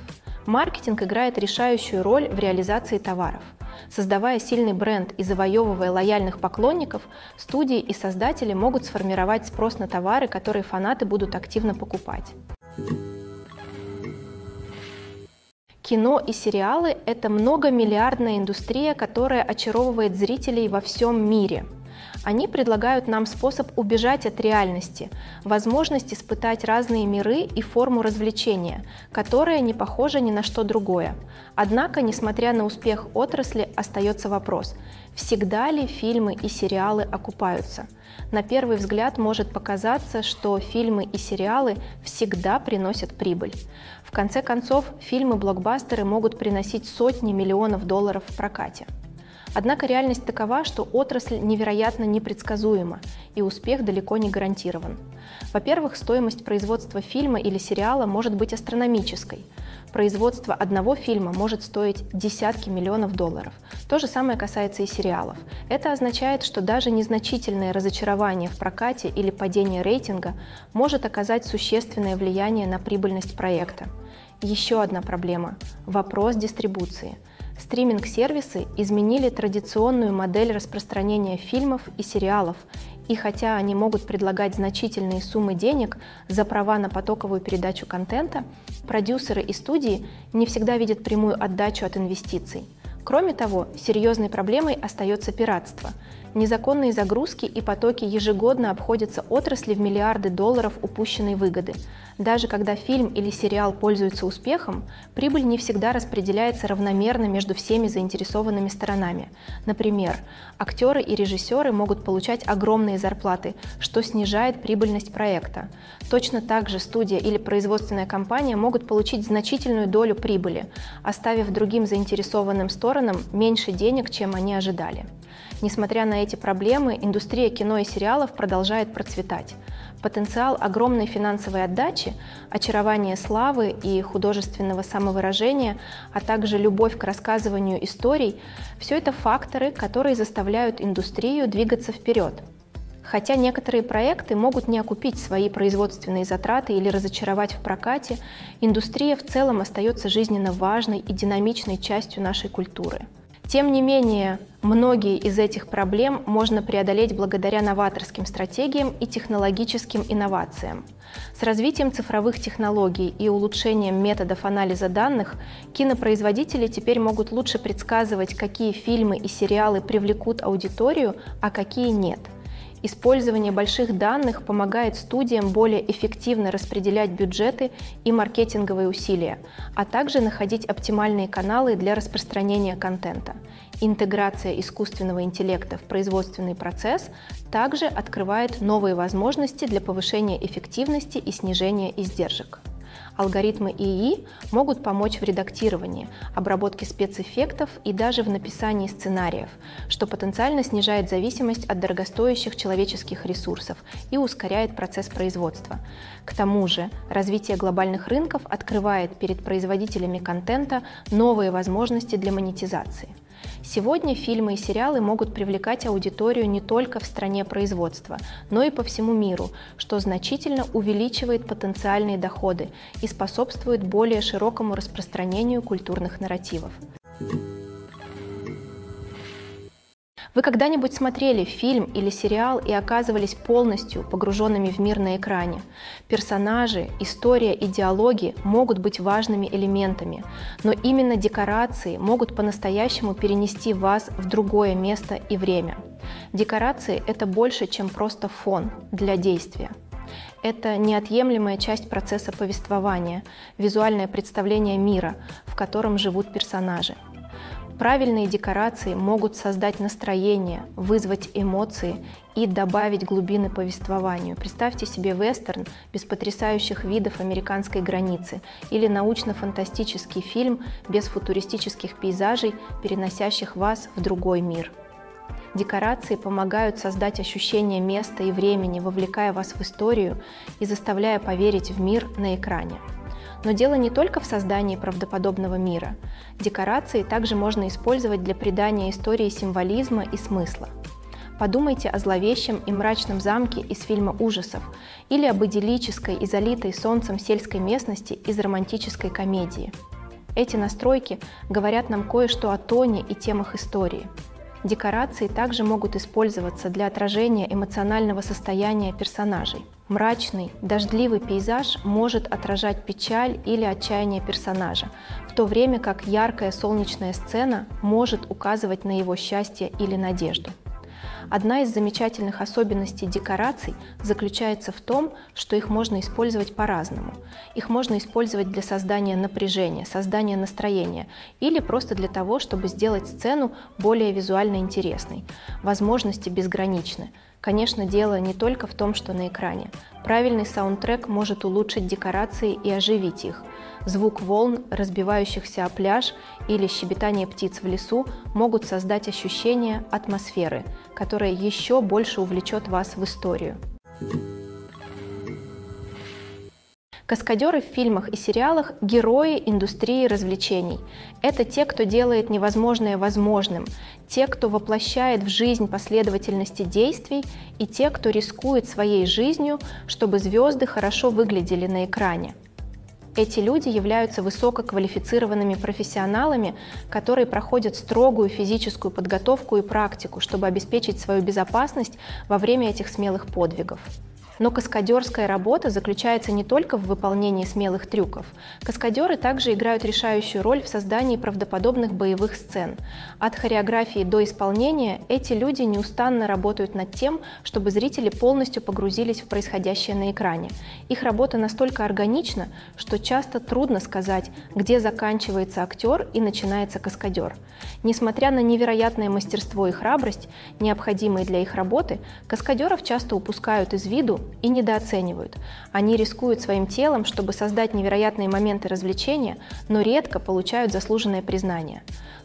Маркетинг играет решающую роль в реализации товаров. Создавая сильный бренд и завоевывая лояльных поклонников, студии и создатели могут сформировать спрос на товары, которые фанаты будут активно покупать. Кино и сериалы – это многомиллиардная индустрия, которая очаровывает зрителей во всем мире – они предлагают нам способ убежать от реальности, возможность испытать разные миры и форму развлечения, которая не похожа ни на что другое. Однако, несмотря на успех отрасли, остается вопрос, всегда ли фильмы и сериалы окупаются? На первый взгляд может показаться, что фильмы и сериалы всегда приносят прибыль. В конце концов, фильмы-блокбастеры могут приносить сотни миллионов долларов в прокате. Однако реальность такова, что отрасль невероятно непредсказуема, и успех далеко не гарантирован. Во-первых, стоимость производства фильма или сериала может быть астрономической. Производство одного фильма может стоить десятки миллионов долларов. То же самое касается и сериалов. Это означает, что даже незначительное разочарование в прокате или падение рейтинга может оказать существенное влияние на прибыльность проекта. Еще одна проблема – вопрос дистрибуции – Стриминг-сервисы изменили традиционную модель распространения фильмов и сериалов, и хотя они могут предлагать значительные суммы денег за права на потоковую передачу контента, продюсеры и студии не всегда видят прямую отдачу от инвестиций. Кроме того, серьезной проблемой остается пиратство – Незаконные загрузки и потоки ежегодно обходятся отрасли в миллиарды долларов упущенной выгоды. Даже когда фильм или сериал пользуются успехом, прибыль не всегда распределяется равномерно между всеми заинтересованными сторонами. Например, актеры и режиссеры могут получать огромные зарплаты, что снижает прибыльность проекта. Точно так же студия или производственная компания могут получить значительную долю прибыли, оставив другим заинтересованным сторонам меньше денег, чем они ожидали. Несмотря на эти проблемы, индустрия кино и сериалов продолжает процветать. Потенциал огромной финансовой отдачи, очарование славы и художественного самовыражения, а также любовь к рассказыванию историй – все это факторы, которые заставляют индустрию двигаться вперед. Хотя некоторые проекты могут не окупить свои производственные затраты или разочаровать в прокате, индустрия в целом остается жизненно важной и динамичной частью нашей культуры. Тем не менее, многие из этих проблем можно преодолеть благодаря новаторским стратегиям и технологическим инновациям. С развитием цифровых технологий и улучшением методов анализа данных кинопроизводители теперь могут лучше предсказывать, какие фильмы и сериалы привлекут аудиторию, а какие нет – Использование больших данных помогает студиям более эффективно распределять бюджеты и маркетинговые усилия, а также находить оптимальные каналы для распространения контента. Интеграция искусственного интеллекта в производственный процесс также открывает новые возможности для повышения эффективности и снижения издержек. Алгоритмы ИИ могут помочь в редактировании, обработке спецэффектов и даже в написании сценариев, что потенциально снижает зависимость от дорогостоящих человеческих ресурсов и ускоряет процесс производства. К тому же, развитие глобальных рынков открывает перед производителями контента новые возможности для монетизации. Сегодня фильмы и сериалы могут привлекать аудиторию не только в стране производства, но и по всему миру, что значительно увеличивает потенциальные доходы и способствует более широкому распространению культурных нарративов. Вы когда-нибудь смотрели фильм или сериал и оказывались полностью погруженными в мир на экране? Персонажи, история и диалоги могут быть важными элементами, но именно декорации могут по-настоящему перенести вас в другое место и время. Декорации — это больше, чем просто фон для действия. Это неотъемлемая часть процесса повествования, визуальное представление мира, в котором живут персонажи. Правильные декорации могут создать настроение, вызвать эмоции и добавить глубины повествованию. Представьте себе вестерн без потрясающих видов американской границы или научно-фантастический фильм без футуристических пейзажей, переносящих вас в другой мир. Декорации помогают создать ощущение места и времени, вовлекая вас в историю и заставляя поверить в мир на экране. Но дело не только в создании правдоподобного мира. Декорации также можно использовать для придания истории символизма и смысла. Подумайте о зловещем и мрачном замке из фильма ужасов или об идиллической и залитой солнцем сельской местности из романтической комедии. Эти настройки говорят нам кое-что о тоне и темах истории. Декорации также могут использоваться для отражения эмоционального состояния персонажей. Мрачный, дождливый пейзаж может отражать печаль или отчаяние персонажа, в то время как яркая солнечная сцена может указывать на его счастье или надежду. Одна из замечательных особенностей декораций заключается в том, что их можно использовать по-разному. Их можно использовать для создания напряжения, создания настроения или просто для того, чтобы сделать сцену более визуально интересной. Возможности безграничны. Конечно, дело не только в том, что на экране. Правильный саундтрек может улучшить декорации и оживить их. Звук волн, разбивающихся о пляж или щебетание птиц в лесу могут создать ощущение атмосферы, которая еще больше увлечет вас в историю. Каскадеры в фильмах и сериалах – герои индустрии развлечений. Это те, кто делает невозможное возможным, те, кто воплощает в жизнь последовательности действий и те, кто рискует своей жизнью, чтобы звезды хорошо выглядели на экране. Эти люди являются высококвалифицированными профессионалами, которые проходят строгую физическую подготовку и практику, чтобы обеспечить свою безопасность во время этих смелых подвигов. Но каскадерская работа заключается не только в выполнении смелых трюков. Каскадеры также играют решающую роль в создании правдоподобных боевых сцен. От хореографии до исполнения эти люди неустанно работают над тем, чтобы зрители полностью погрузились в происходящее на экране. Их работа настолько органична, что часто трудно сказать, где заканчивается актер и начинается каскадер. Несмотря на невероятное мастерство и храбрость, необходимые для их работы, каскадеров часто упускают из виду и недооценивают. Они рискуют своим телом, чтобы создать невероятные моменты развлечения, но редко получают заслуженное признание.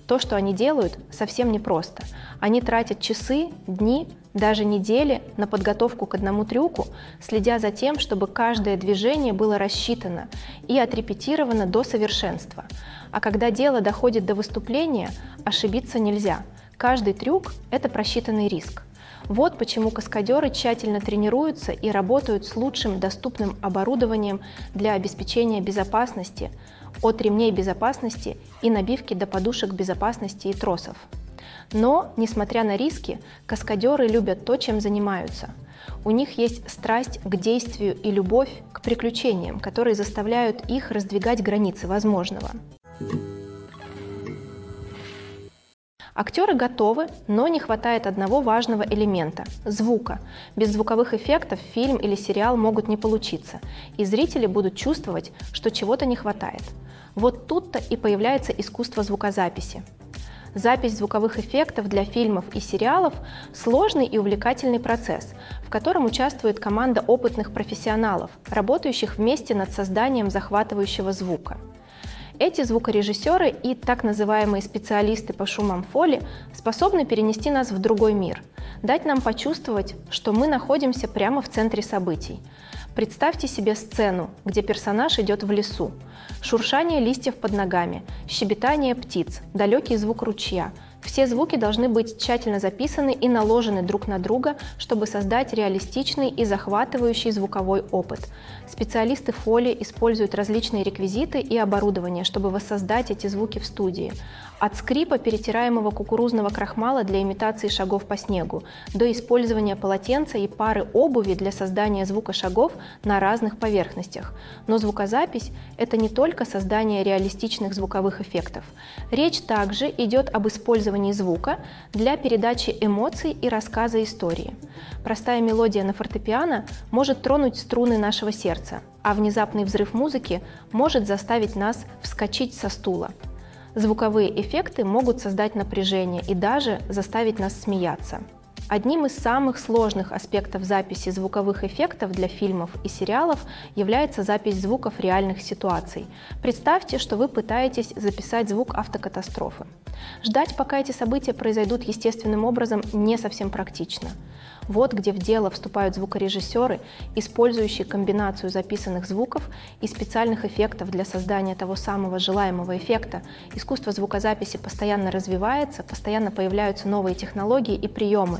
То, что они делают, совсем непросто. Они тратят часы, дни, даже недели на подготовку к одному трюку, следя за тем, чтобы каждое движение было рассчитано и отрепетировано до совершенства. А когда дело доходит до выступления, ошибиться нельзя. Каждый трюк – это просчитанный риск. Вот почему каскадеры тщательно тренируются и работают с лучшим доступным оборудованием для обеспечения безопасности, от ремней безопасности и набивки до подушек безопасности и тросов. Но, несмотря на риски, каскадеры любят то, чем занимаются. У них есть страсть к действию и любовь к приключениям, которые заставляют их раздвигать границы возможного. Актеры готовы, но не хватает одного важного элемента – звука. Без звуковых эффектов фильм или сериал могут не получиться, и зрители будут чувствовать, что чего-то не хватает. Вот тут-то и появляется искусство звукозаписи. Запись звуковых эффектов для фильмов и сериалов – сложный и увлекательный процесс, в котором участвует команда опытных профессионалов, работающих вместе над созданием захватывающего звука. Эти звукорежиссеры и так называемые специалисты по шумам фоли способны перенести нас в другой мир, дать нам почувствовать, что мы находимся прямо в центре событий. Представьте себе сцену, где персонаж идет в лесу. Шуршание листьев под ногами, щебетание птиц, далекий звук ручья – все звуки должны быть тщательно записаны и наложены друг на друга, чтобы создать реалистичный и захватывающий звуковой опыт. Специалисты фоли используют различные реквизиты и оборудование, чтобы воссоздать эти звуки в студии. От скрипа перетираемого кукурузного крахмала для имитации шагов по снегу до использования полотенца и пары обуви для создания звука шагов на разных поверхностях. Но звукозапись – это не только создание реалистичных звуковых эффектов. Речь также идет об использовании звука для передачи эмоций и рассказа истории. Простая мелодия на фортепиано может тронуть струны нашего сердца, а внезапный взрыв музыки может заставить нас вскочить со стула. Звуковые эффекты могут создать напряжение и даже заставить нас смеяться. Одним из самых сложных аспектов записи звуковых эффектов для фильмов и сериалов является запись звуков реальных ситуаций. Представьте, что вы пытаетесь записать звук автокатастрофы. Ждать, пока эти события произойдут естественным образом, не совсем практично. Вот где в дело вступают звукорежиссеры, использующие комбинацию записанных звуков и специальных эффектов для создания того самого желаемого эффекта. Искусство звукозаписи постоянно развивается, постоянно появляются новые технологии и приемы.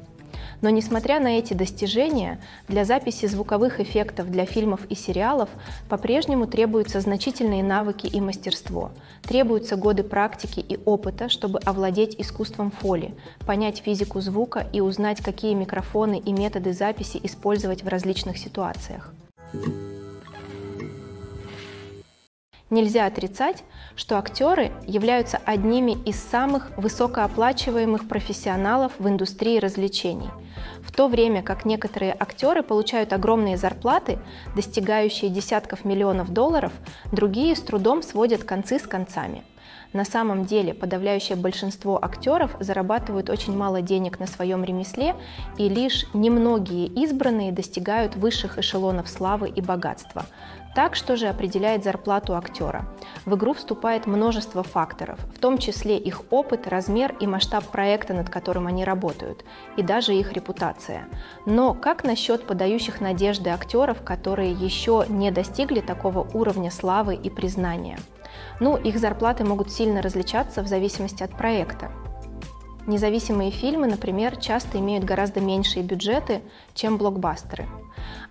Но несмотря на эти достижения, для записи звуковых эффектов для фильмов и сериалов по-прежнему требуются значительные навыки и мастерство. Требуются годы практики и опыта, чтобы овладеть искусством фоли, понять физику звука и узнать, какие микрофоны и методы записи использовать в различных ситуациях. Нельзя отрицать, что актеры являются одними из самых высокооплачиваемых профессионалов в индустрии развлечений. В то время как некоторые актеры получают огромные зарплаты, достигающие десятков миллионов долларов, другие с трудом сводят концы с концами. На самом деле подавляющее большинство актеров зарабатывают очень мало денег на своем ремесле, и лишь немногие избранные достигают высших эшелонов славы и богатства. Так что же определяет зарплату актера? В игру вступает множество факторов, в том числе их опыт, размер и масштаб проекта, над которым они работают, и даже их репутация. Но как насчет подающих надежды актеров, которые еще не достигли такого уровня славы и признания? Ну, их зарплаты могут сильно различаться в зависимости от проекта. Независимые фильмы, например, часто имеют гораздо меньшие бюджеты, чем блокбастеры –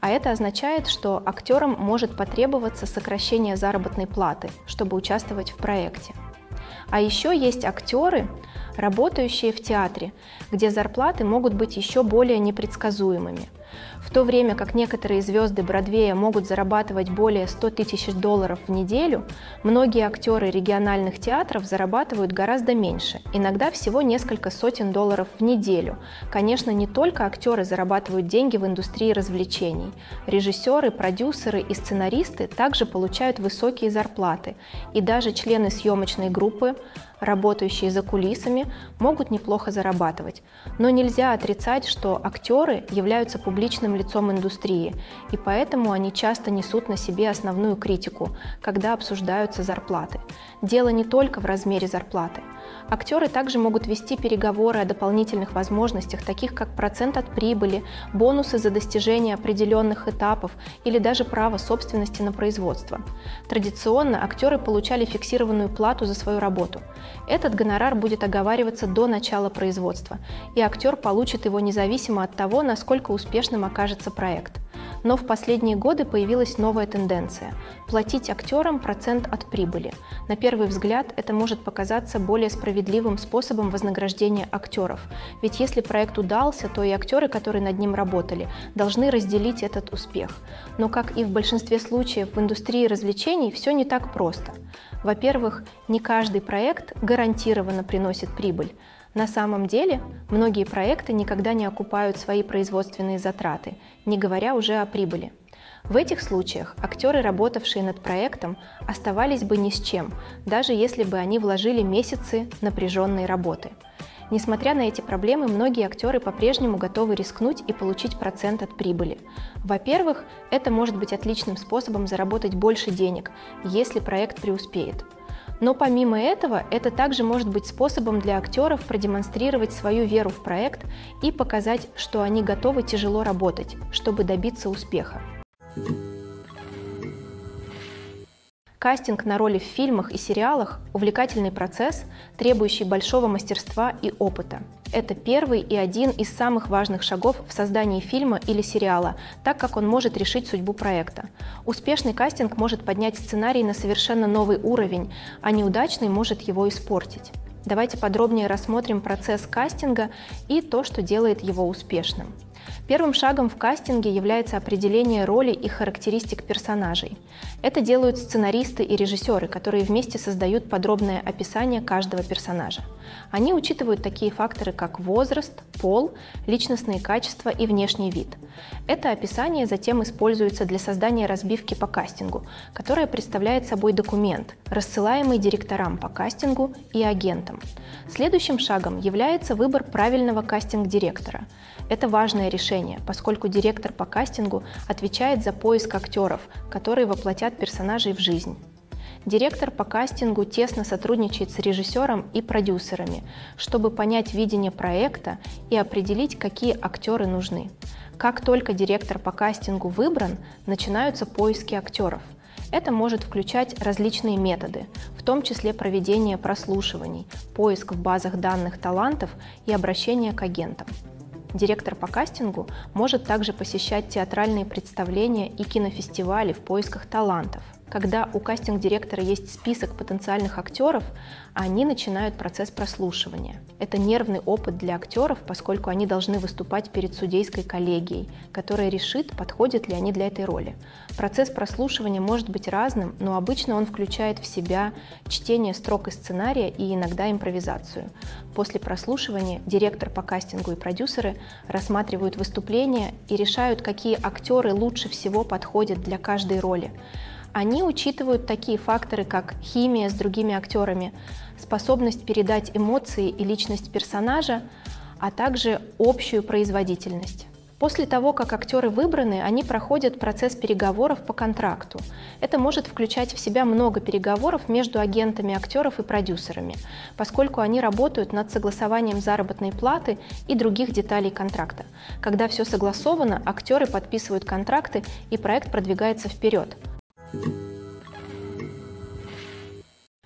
а это означает, что актерам может потребоваться сокращение заработной платы, чтобы участвовать в проекте. А еще есть актеры, работающие в театре, где зарплаты могут быть еще более непредсказуемыми – в то время как некоторые звезды Бродвея могут зарабатывать более 100 тысяч долларов в неделю, многие актеры региональных театров зарабатывают гораздо меньше, иногда всего несколько сотен долларов в неделю. Конечно, не только актеры зарабатывают деньги в индустрии развлечений. Режиссеры, продюсеры и сценаристы также получают высокие зарплаты, и даже члены съемочной группы работающие за кулисами, могут неплохо зарабатывать. Но нельзя отрицать, что актеры являются публичным лицом индустрии, и поэтому они часто несут на себе основную критику, когда обсуждаются зарплаты. Дело не только в размере зарплаты. Актеры также могут вести переговоры о дополнительных возможностях, таких как процент от прибыли, бонусы за достижение определенных этапов или даже право собственности на производство. Традиционно актеры получали фиксированную плату за свою работу. Этот гонорар будет оговариваться до начала производства, и актер получит его независимо от того, насколько успешным окажется проект. Но в последние годы появилась новая тенденция – платить актерам процент от прибыли. На первый взгляд это может показаться более справедливым способом вознаграждения актеров. Ведь если проект удался, то и актеры, которые над ним работали, должны разделить этот успех. Но, как и в большинстве случаев в индустрии развлечений, все не так просто. Во-первых, не каждый проект гарантированно приносит прибыль. На самом деле, многие проекты никогда не окупают свои производственные затраты, не говоря уже о прибыли. В этих случаях актеры, работавшие над проектом, оставались бы ни с чем, даже если бы они вложили месяцы напряженной работы. Несмотря на эти проблемы, многие актеры по-прежнему готовы рискнуть и получить процент от прибыли. Во-первых, это может быть отличным способом заработать больше денег, если проект преуспеет. Но помимо этого, это также может быть способом для актеров продемонстрировать свою веру в проект и показать, что они готовы тяжело работать, чтобы добиться успеха. Кастинг на роли в фильмах и сериалах – увлекательный процесс, требующий большого мастерства и опыта. Это первый и один из самых важных шагов в создании фильма или сериала, так как он может решить судьбу проекта. Успешный кастинг может поднять сценарий на совершенно новый уровень, а неудачный может его испортить. Давайте подробнее рассмотрим процесс кастинга и то, что делает его успешным. Первым шагом в кастинге является определение роли и характеристик персонажей. Это делают сценаристы и режиссеры, которые вместе создают подробное описание каждого персонажа. Они учитывают такие факторы, как возраст, пол, личностные качества и внешний вид. Это описание затем используется для создания разбивки по кастингу, которая представляет собой документ, рассылаемый директорам по кастингу и агентам. Следующим шагом является выбор правильного кастинг-директора. Это важное решение, поскольку директор по кастингу отвечает за поиск актеров, которые воплотят персонажей в жизнь. Директор по кастингу тесно сотрудничает с режиссером и продюсерами, чтобы понять видение проекта и определить, какие актеры нужны. Как только директор по кастингу выбран, начинаются поиски актеров. Это может включать различные методы, в том числе проведение прослушиваний, поиск в базах данных талантов и обращение к агентам. Директор по кастингу может также посещать театральные представления и кинофестивали в поисках талантов – когда у кастинг-директора есть список потенциальных актеров, они начинают процесс прослушивания. Это нервный опыт для актеров, поскольку они должны выступать перед судейской коллегией, которая решит, подходят ли они для этой роли. Процесс прослушивания может быть разным, но обычно он включает в себя чтение строк из сценария и иногда импровизацию. После прослушивания директор по кастингу и продюсеры рассматривают выступления и решают, какие актеры лучше всего подходят для каждой роли. Они учитывают такие факторы, как химия с другими актерами, способность передать эмоции и личность персонажа, а также общую производительность. После того, как актеры выбраны, они проходят процесс переговоров по контракту. Это может включать в себя много переговоров между агентами актеров и продюсерами, поскольку они работают над согласованием заработной платы и других деталей контракта. Когда все согласовано, актеры подписывают контракты и проект продвигается вперед.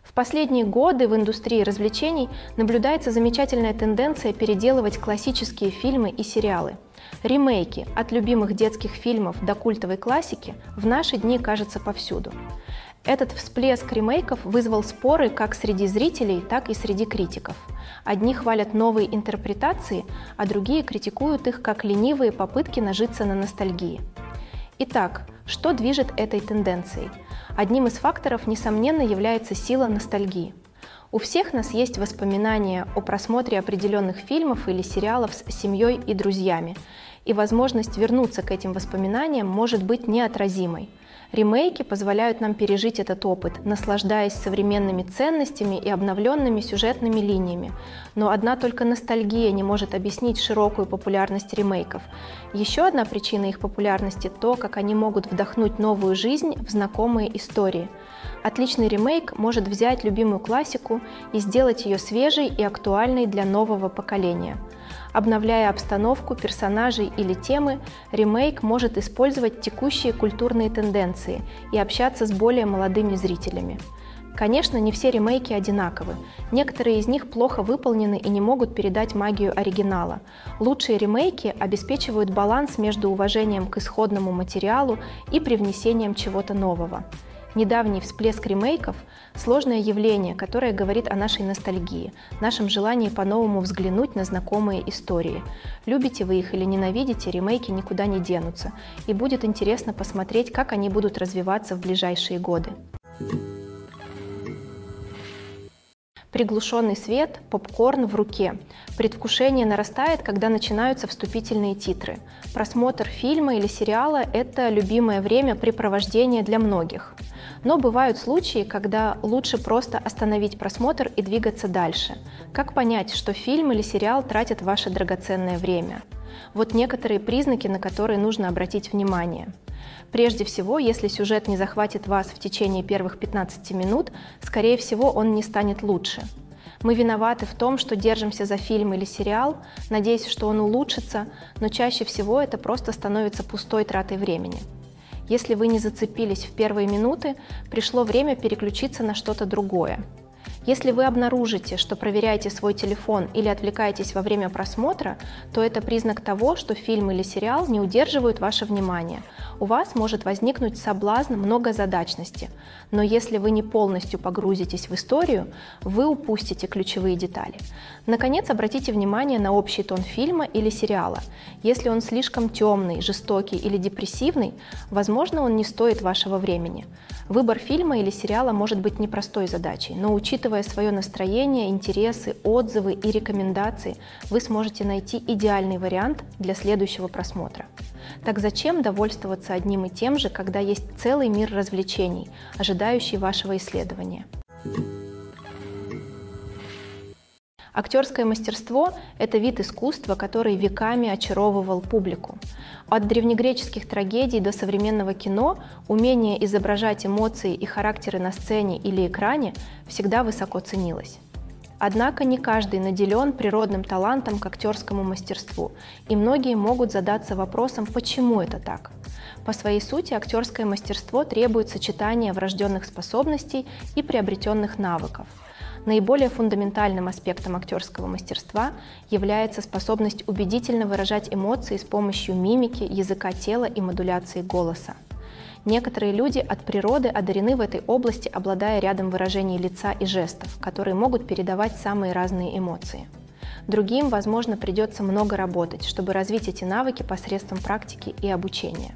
В последние годы в индустрии развлечений наблюдается замечательная тенденция переделывать классические фильмы и сериалы. Ремейки от любимых детских фильмов до культовой классики в наши дни кажется повсюду. Этот всплеск ремейков вызвал споры как среди зрителей, так и среди критиков. Одни хвалят новые интерпретации, а другие критикуют их как ленивые попытки нажиться на ностальгии. Итак, что движет этой тенденцией? Одним из факторов, несомненно, является сила ностальгии. У всех нас есть воспоминания о просмотре определенных фильмов или сериалов с семьей и друзьями, и возможность вернуться к этим воспоминаниям может быть неотразимой – Ремейки позволяют нам пережить этот опыт, наслаждаясь современными ценностями и обновленными сюжетными линиями. Но одна только ностальгия не может объяснить широкую популярность ремейков. Еще одна причина их популярности – то, как они могут вдохнуть новую жизнь в знакомые истории. Отличный ремейк может взять любимую классику и сделать ее свежей и актуальной для нового поколения – Обновляя обстановку, персонажей или темы, ремейк может использовать текущие культурные тенденции и общаться с более молодыми зрителями. Конечно, не все ремейки одинаковы. Некоторые из них плохо выполнены и не могут передать магию оригинала. Лучшие ремейки обеспечивают баланс между уважением к исходному материалу и привнесением чего-то нового. Недавний всплеск ремейков – сложное явление, которое говорит о нашей ностальгии, нашем желании по-новому взглянуть на знакомые истории. Любите вы их или ненавидите, ремейки никуда не денутся, и будет интересно посмотреть, как они будут развиваться в ближайшие годы. Приглушенный свет, попкорн в руке. Предвкушение нарастает, когда начинаются вступительные титры. Просмотр фильма или сериала – это любимое время препровождения для многих. Но бывают случаи, когда лучше просто остановить просмотр и двигаться дальше. Как понять, что фильм или сериал тратят ваше драгоценное время? Вот некоторые признаки, на которые нужно обратить внимание – Прежде всего, если сюжет не захватит вас в течение первых 15 минут, скорее всего, он не станет лучше. Мы виноваты в том, что держимся за фильм или сериал, надеясь, что он улучшится, но чаще всего это просто становится пустой тратой времени. Если вы не зацепились в первые минуты, пришло время переключиться на что-то другое. Если вы обнаружите, что проверяете свой телефон или отвлекаетесь во время просмотра, то это признак того, что фильм или сериал не удерживают ваше внимание. У вас может возникнуть соблазн многозадачности, но если вы не полностью погрузитесь в историю, вы упустите ключевые детали. Наконец, обратите внимание на общий тон фильма или сериала. Если он слишком темный, жестокий или депрессивный, возможно, он не стоит вашего времени. Выбор фильма или сериала может быть непростой задачей, но учитывая свое настроение, интересы, отзывы и рекомендации, вы сможете найти идеальный вариант для следующего просмотра. Так зачем довольствоваться одним и тем же, когда есть целый мир развлечений, ожидающий вашего исследования? Актерское мастерство – это вид искусства, который веками очаровывал публику. От древнегреческих трагедий до современного кино умение изображать эмоции и характеры на сцене или экране всегда высоко ценилось. Однако не каждый наделен природным талантом к актерскому мастерству, и многие могут задаться вопросом, почему это так. По своей сути, актерское мастерство требует сочетания врожденных способностей и приобретенных навыков – Наиболее фундаментальным аспектом актерского мастерства является способность убедительно выражать эмоции с помощью мимики, языка тела и модуляции голоса. Некоторые люди от природы одарены в этой области, обладая рядом выражений лица и жестов, которые могут передавать самые разные эмоции. Другим, возможно, придется много работать, чтобы развить эти навыки посредством практики и обучения.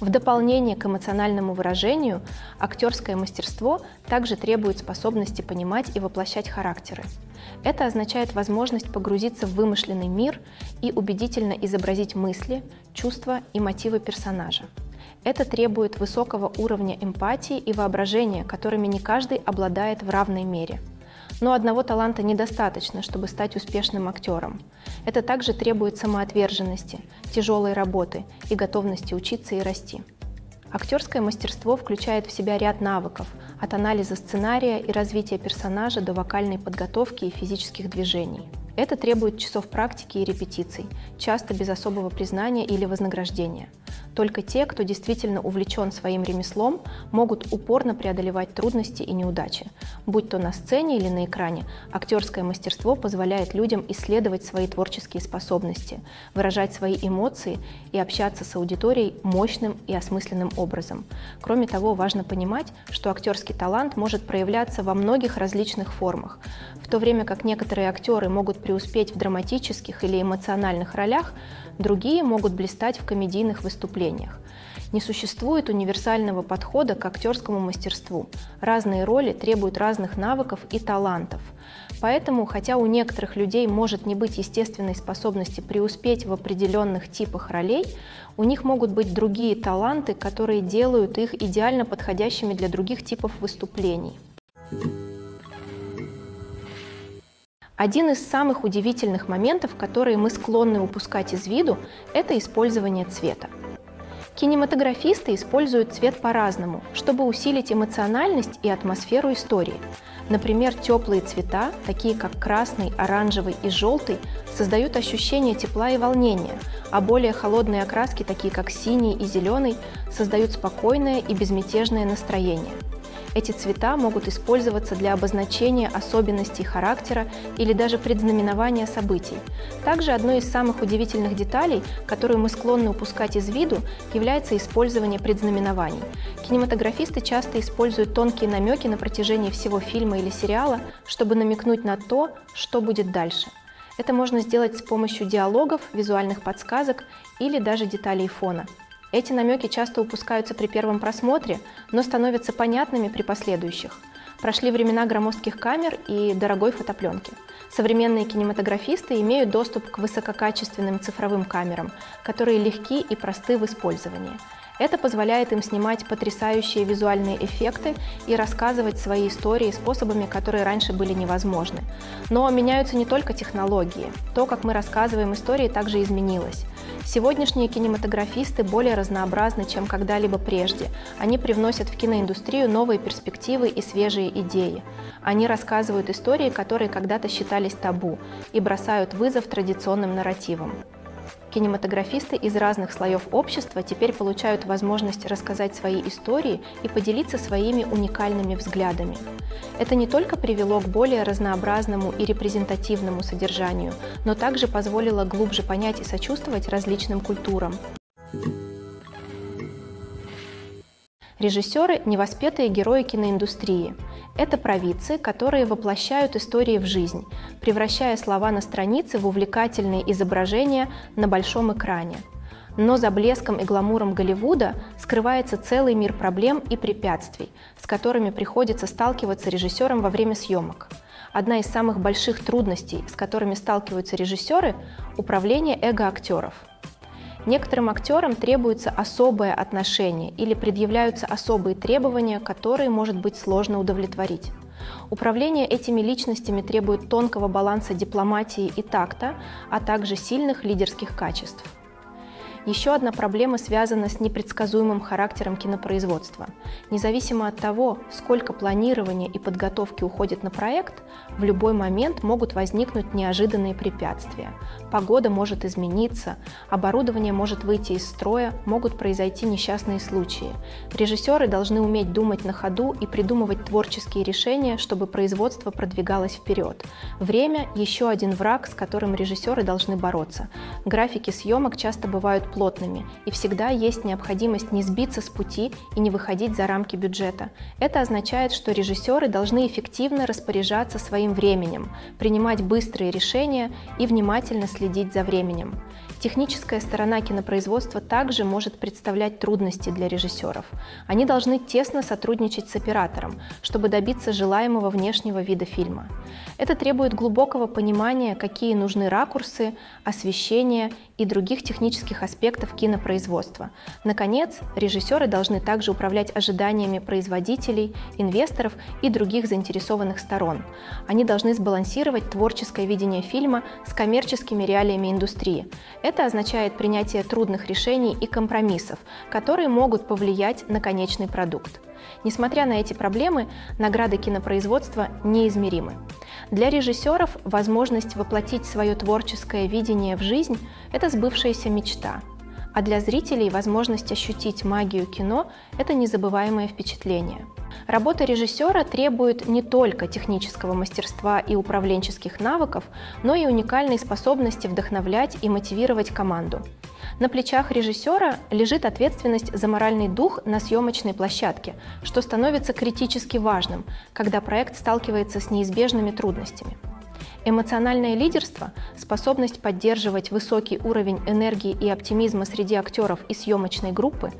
В дополнение к эмоциональному выражению, актерское мастерство также требует способности понимать и воплощать характеры. Это означает возможность погрузиться в вымышленный мир и убедительно изобразить мысли, чувства и мотивы персонажа. Это требует высокого уровня эмпатии и воображения, которыми не каждый обладает в равной мере – но одного таланта недостаточно, чтобы стать успешным актером. Это также требует самоотверженности, тяжелой работы и готовности учиться и расти. Актерское мастерство включает в себя ряд навыков, от анализа сценария и развития персонажа до вокальной подготовки и физических движений. Это требует часов практики и репетиций, часто без особого признания или вознаграждения. Только те, кто действительно увлечен своим ремеслом, могут упорно преодолевать трудности и неудачи. Будь то на сцене или на экране, актерское мастерство позволяет людям исследовать свои творческие способности, выражать свои эмоции и общаться с аудиторией мощным и осмысленным образом. Кроме того, важно понимать, что актерский талант может проявляться во многих различных формах. В то время как некоторые актеры могут преуспеть в драматических или эмоциональных ролях, другие могут блистать в комедийных выступлениях. Не существует универсального подхода к актерскому мастерству. Разные роли требуют разных навыков и талантов. Поэтому, хотя у некоторых людей может не быть естественной способности преуспеть в определенных типах ролей, у них могут быть другие таланты, которые делают их идеально подходящими для других типов выступлений. Один из самых удивительных моментов, которые мы склонны упускать из виду, это использование цвета. Кинематографисты используют цвет по-разному, чтобы усилить эмоциональность и атмосферу истории. Например, теплые цвета, такие как красный, оранжевый и желтый, создают ощущение тепла и волнения, а более холодные окраски, такие как синий и зеленый, создают спокойное и безмятежное настроение – Эти цвета могут использоваться для обозначения особенностей характера или даже предзнаменования событий. Также одной из самых удивительных деталей, которую мы склонны упускать из виду, является использование предзнаменований. Кинематографисты часто используют тонкие намеки на протяжении всего фильма или сериала, чтобы намекнуть на то, что будет дальше. Это можно сделать с помощью диалогов, визуальных подсказок или даже деталей фона. Эти намеки часто упускаются при первом просмотре, но становятся понятными при последующих. Прошли времена громоздких камер и дорогой фотопленки. Современные кинематографисты имеют доступ к высококачественным цифровым камерам, которые легки и просты в использовании. Это позволяет им снимать потрясающие визуальные эффекты и рассказывать свои истории способами, которые раньше были невозможны. Но меняются не только технологии. То, как мы рассказываем истории, также изменилось. Сегодняшние кинематографисты более разнообразны, чем когда-либо прежде. Они привносят в киноиндустрию новые перспективы и свежие идеи. Они рассказывают истории, которые когда-то считались табу, и бросают вызов традиционным нарративам. Кинематографисты из разных слоев общества теперь получают возможность рассказать свои истории и поделиться своими уникальными взглядами. Это не только привело к более разнообразному и репрезентативному содержанию, но также позволило глубже понять и сочувствовать различным культурам. Режиссеры – невоспетые герои киноиндустрии. Это провидцы, которые воплощают истории в жизнь, превращая слова на странице в увлекательные изображения на большом экране. Но за блеском и гламуром Голливуда скрывается целый мир проблем и препятствий, с которыми приходится сталкиваться режиссерам во время съемок. Одна из самых больших трудностей, с которыми сталкиваются режиссеры – управление эго актеров – Некоторым актерам требуется особое отношение или предъявляются особые требования, которые может быть сложно удовлетворить. Управление этими личностями требует тонкого баланса дипломатии и такта, а также сильных лидерских качеств. Еще одна проблема связана с непредсказуемым характером кинопроизводства. Независимо от того, сколько планирования и подготовки уходит на проект, в любой момент могут возникнуть неожиданные препятствия. Погода может измениться, оборудование может выйти из строя, могут произойти несчастные случаи. Режиссеры должны уметь думать на ходу и придумывать творческие решения, чтобы производство продвигалось вперед. Время – еще один враг, с которым режиссеры должны бороться. Графики съемок часто бывают плотными, и всегда есть необходимость не сбиться с пути и не выходить за рамки бюджета. Это означает, что режиссеры должны эффективно распоряжаться своим временем, принимать быстрые решения и внимательно следить за временем. Техническая сторона кинопроизводства также может представлять трудности для режиссеров. Они должны тесно сотрудничать с оператором, чтобы добиться желаемого внешнего вида фильма. Это требует глубокого понимания, какие нужны ракурсы, освещение и других технических аспектов кинопроизводства. Наконец, режиссеры должны также управлять ожиданиями производителей, инвесторов и других заинтересованных сторон. Они должны сбалансировать творческое видение фильма с коммерческими реалиями индустрии. Это означает принятие трудных решений и компромиссов, которые могут повлиять на конечный продукт. Несмотря на эти проблемы, награды кинопроизводства неизмеримы. Для режиссеров возможность воплотить свое творческое видение в жизнь – это сбывшаяся мечта. А для зрителей возможность ощутить магию кино – это незабываемое впечатление. Работа режиссера требует не только технического мастерства и управленческих навыков, но и уникальной способности вдохновлять и мотивировать команду. На плечах режиссера лежит ответственность за моральный дух на съемочной площадке, что становится критически важным, когда проект сталкивается с неизбежными трудностями. Эмоциональное лидерство, способность поддерживать высокий уровень энергии и оптимизма среди актеров и съемочной группы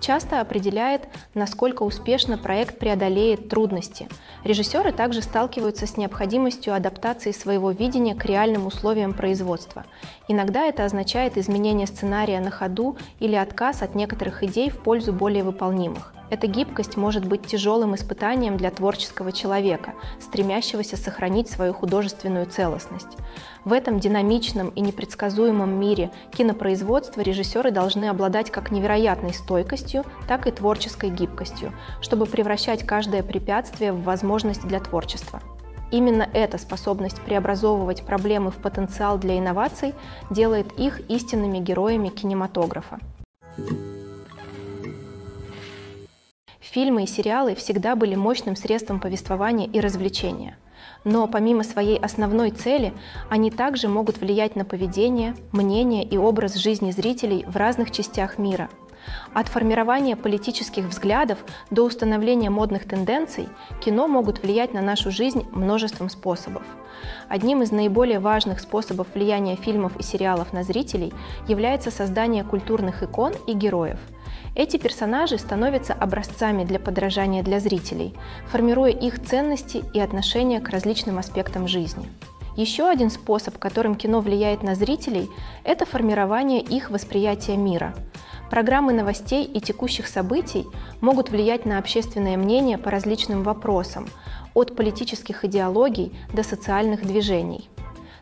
часто определяет, насколько успешно проект преодолеет трудности. Режиссеры также сталкиваются с необходимостью адаптации своего видения к реальным условиям производства. Иногда это означает изменение сценария на ходу или отказ от некоторых идей в пользу более выполнимых. Эта гибкость может быть тяжелым испытанием для творческого человека, стремящегося сохранить свою художественную целостность. В этом динамичном и непредсказуемом мире кинопроизводства режиссеры должны обладать как невероятной стойкостью, так и творческой гибкостью, чтобы превращать каждое препятствие в возможность для творчества. Именно эта способность преобразовывать проблемы в потенциал для инноваций делает их истинными героями кинематографа. Фильмы и сериалы всегда были мощным средством повествования и развлечения. Но помимо своей основной цели, они также могут влиять на поведение, мнение и образ жизни зрителей в разных частях мира. От формирования политических взглядов до установления модных тенденций кино могут влиять на нашу жизнь множеством способов. Одним из наиболее важных способов влияния фильмов и сериалов на зрителей является создание культурных икон и героев – эти персонажи становятся образцами для подражания для зрителей, формируя их ценности и отношения к различным аспектам жизни. Еще один способ, которым кино влияет на зрителей, это формирование их восприятия мира. Программы новостей и текущих событий могут влиять на общественное мнение по различным вопросам, от политических идеологий до социальных движений.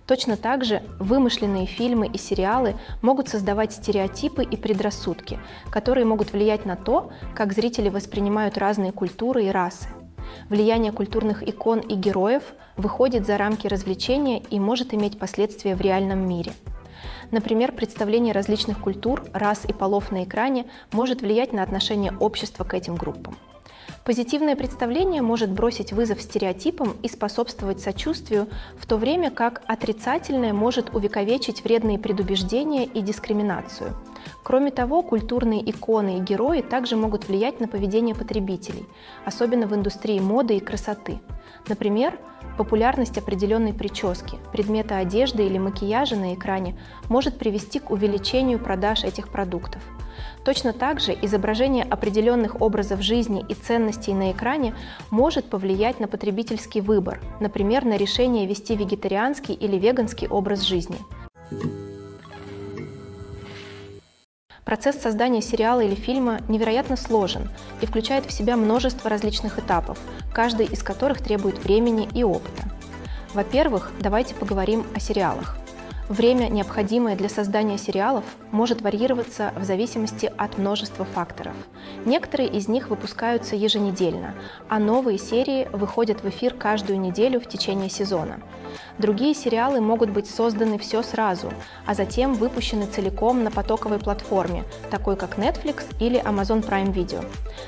Точно так же вымышленные фильмы и сериалы могут создавать стереотипы и предрассудки, которые могут влиять на то, как зрители воспринимают разные культуры и расы. Влияние культурных икон и героев выходит за рамки развлечения и может иметь последствия в реальном мире. Например, представление различных культур, рас и полов на экране может влиять на отношение общества к этим группам. Позитивное представление может бросить вызов стереотипам и способствовать сочувствию, в то время как отрицательное может увековечить вредные предубеждения и дискриминацию. Кроме того, культурные иконы и герои также могут влиять на поведение потребителей, особенно в индустрии моды и красоты. Например, популярность определенной прически, предмета одежды или макияжа на экране может привести к увеличению продаж этих продуктов. Точно так же изображение определенных образов жизни и ценностей на экране может повлиять на потребительский выбор, например, на решение вести вегетарианский или веганский образ жизни. Процесс создания сериала или фильма невероятно сложен и включает в себя множество различных этапов, каждый из которых требует времени и опыта. Во-первых, давайте поговорим о сериалах. Время, необходимое для создания сериалов, может варьироваться в зависимости от множества факторов. Некоторые из них выпускаются еженедельно, а новые серии выходят в эфир каждую неделю в течение сезона. Другие сериалы могут быть созданы все сразу, а затем выпущены целиком на потоковой платформе, такой как Netflix или Amazon Prime Video.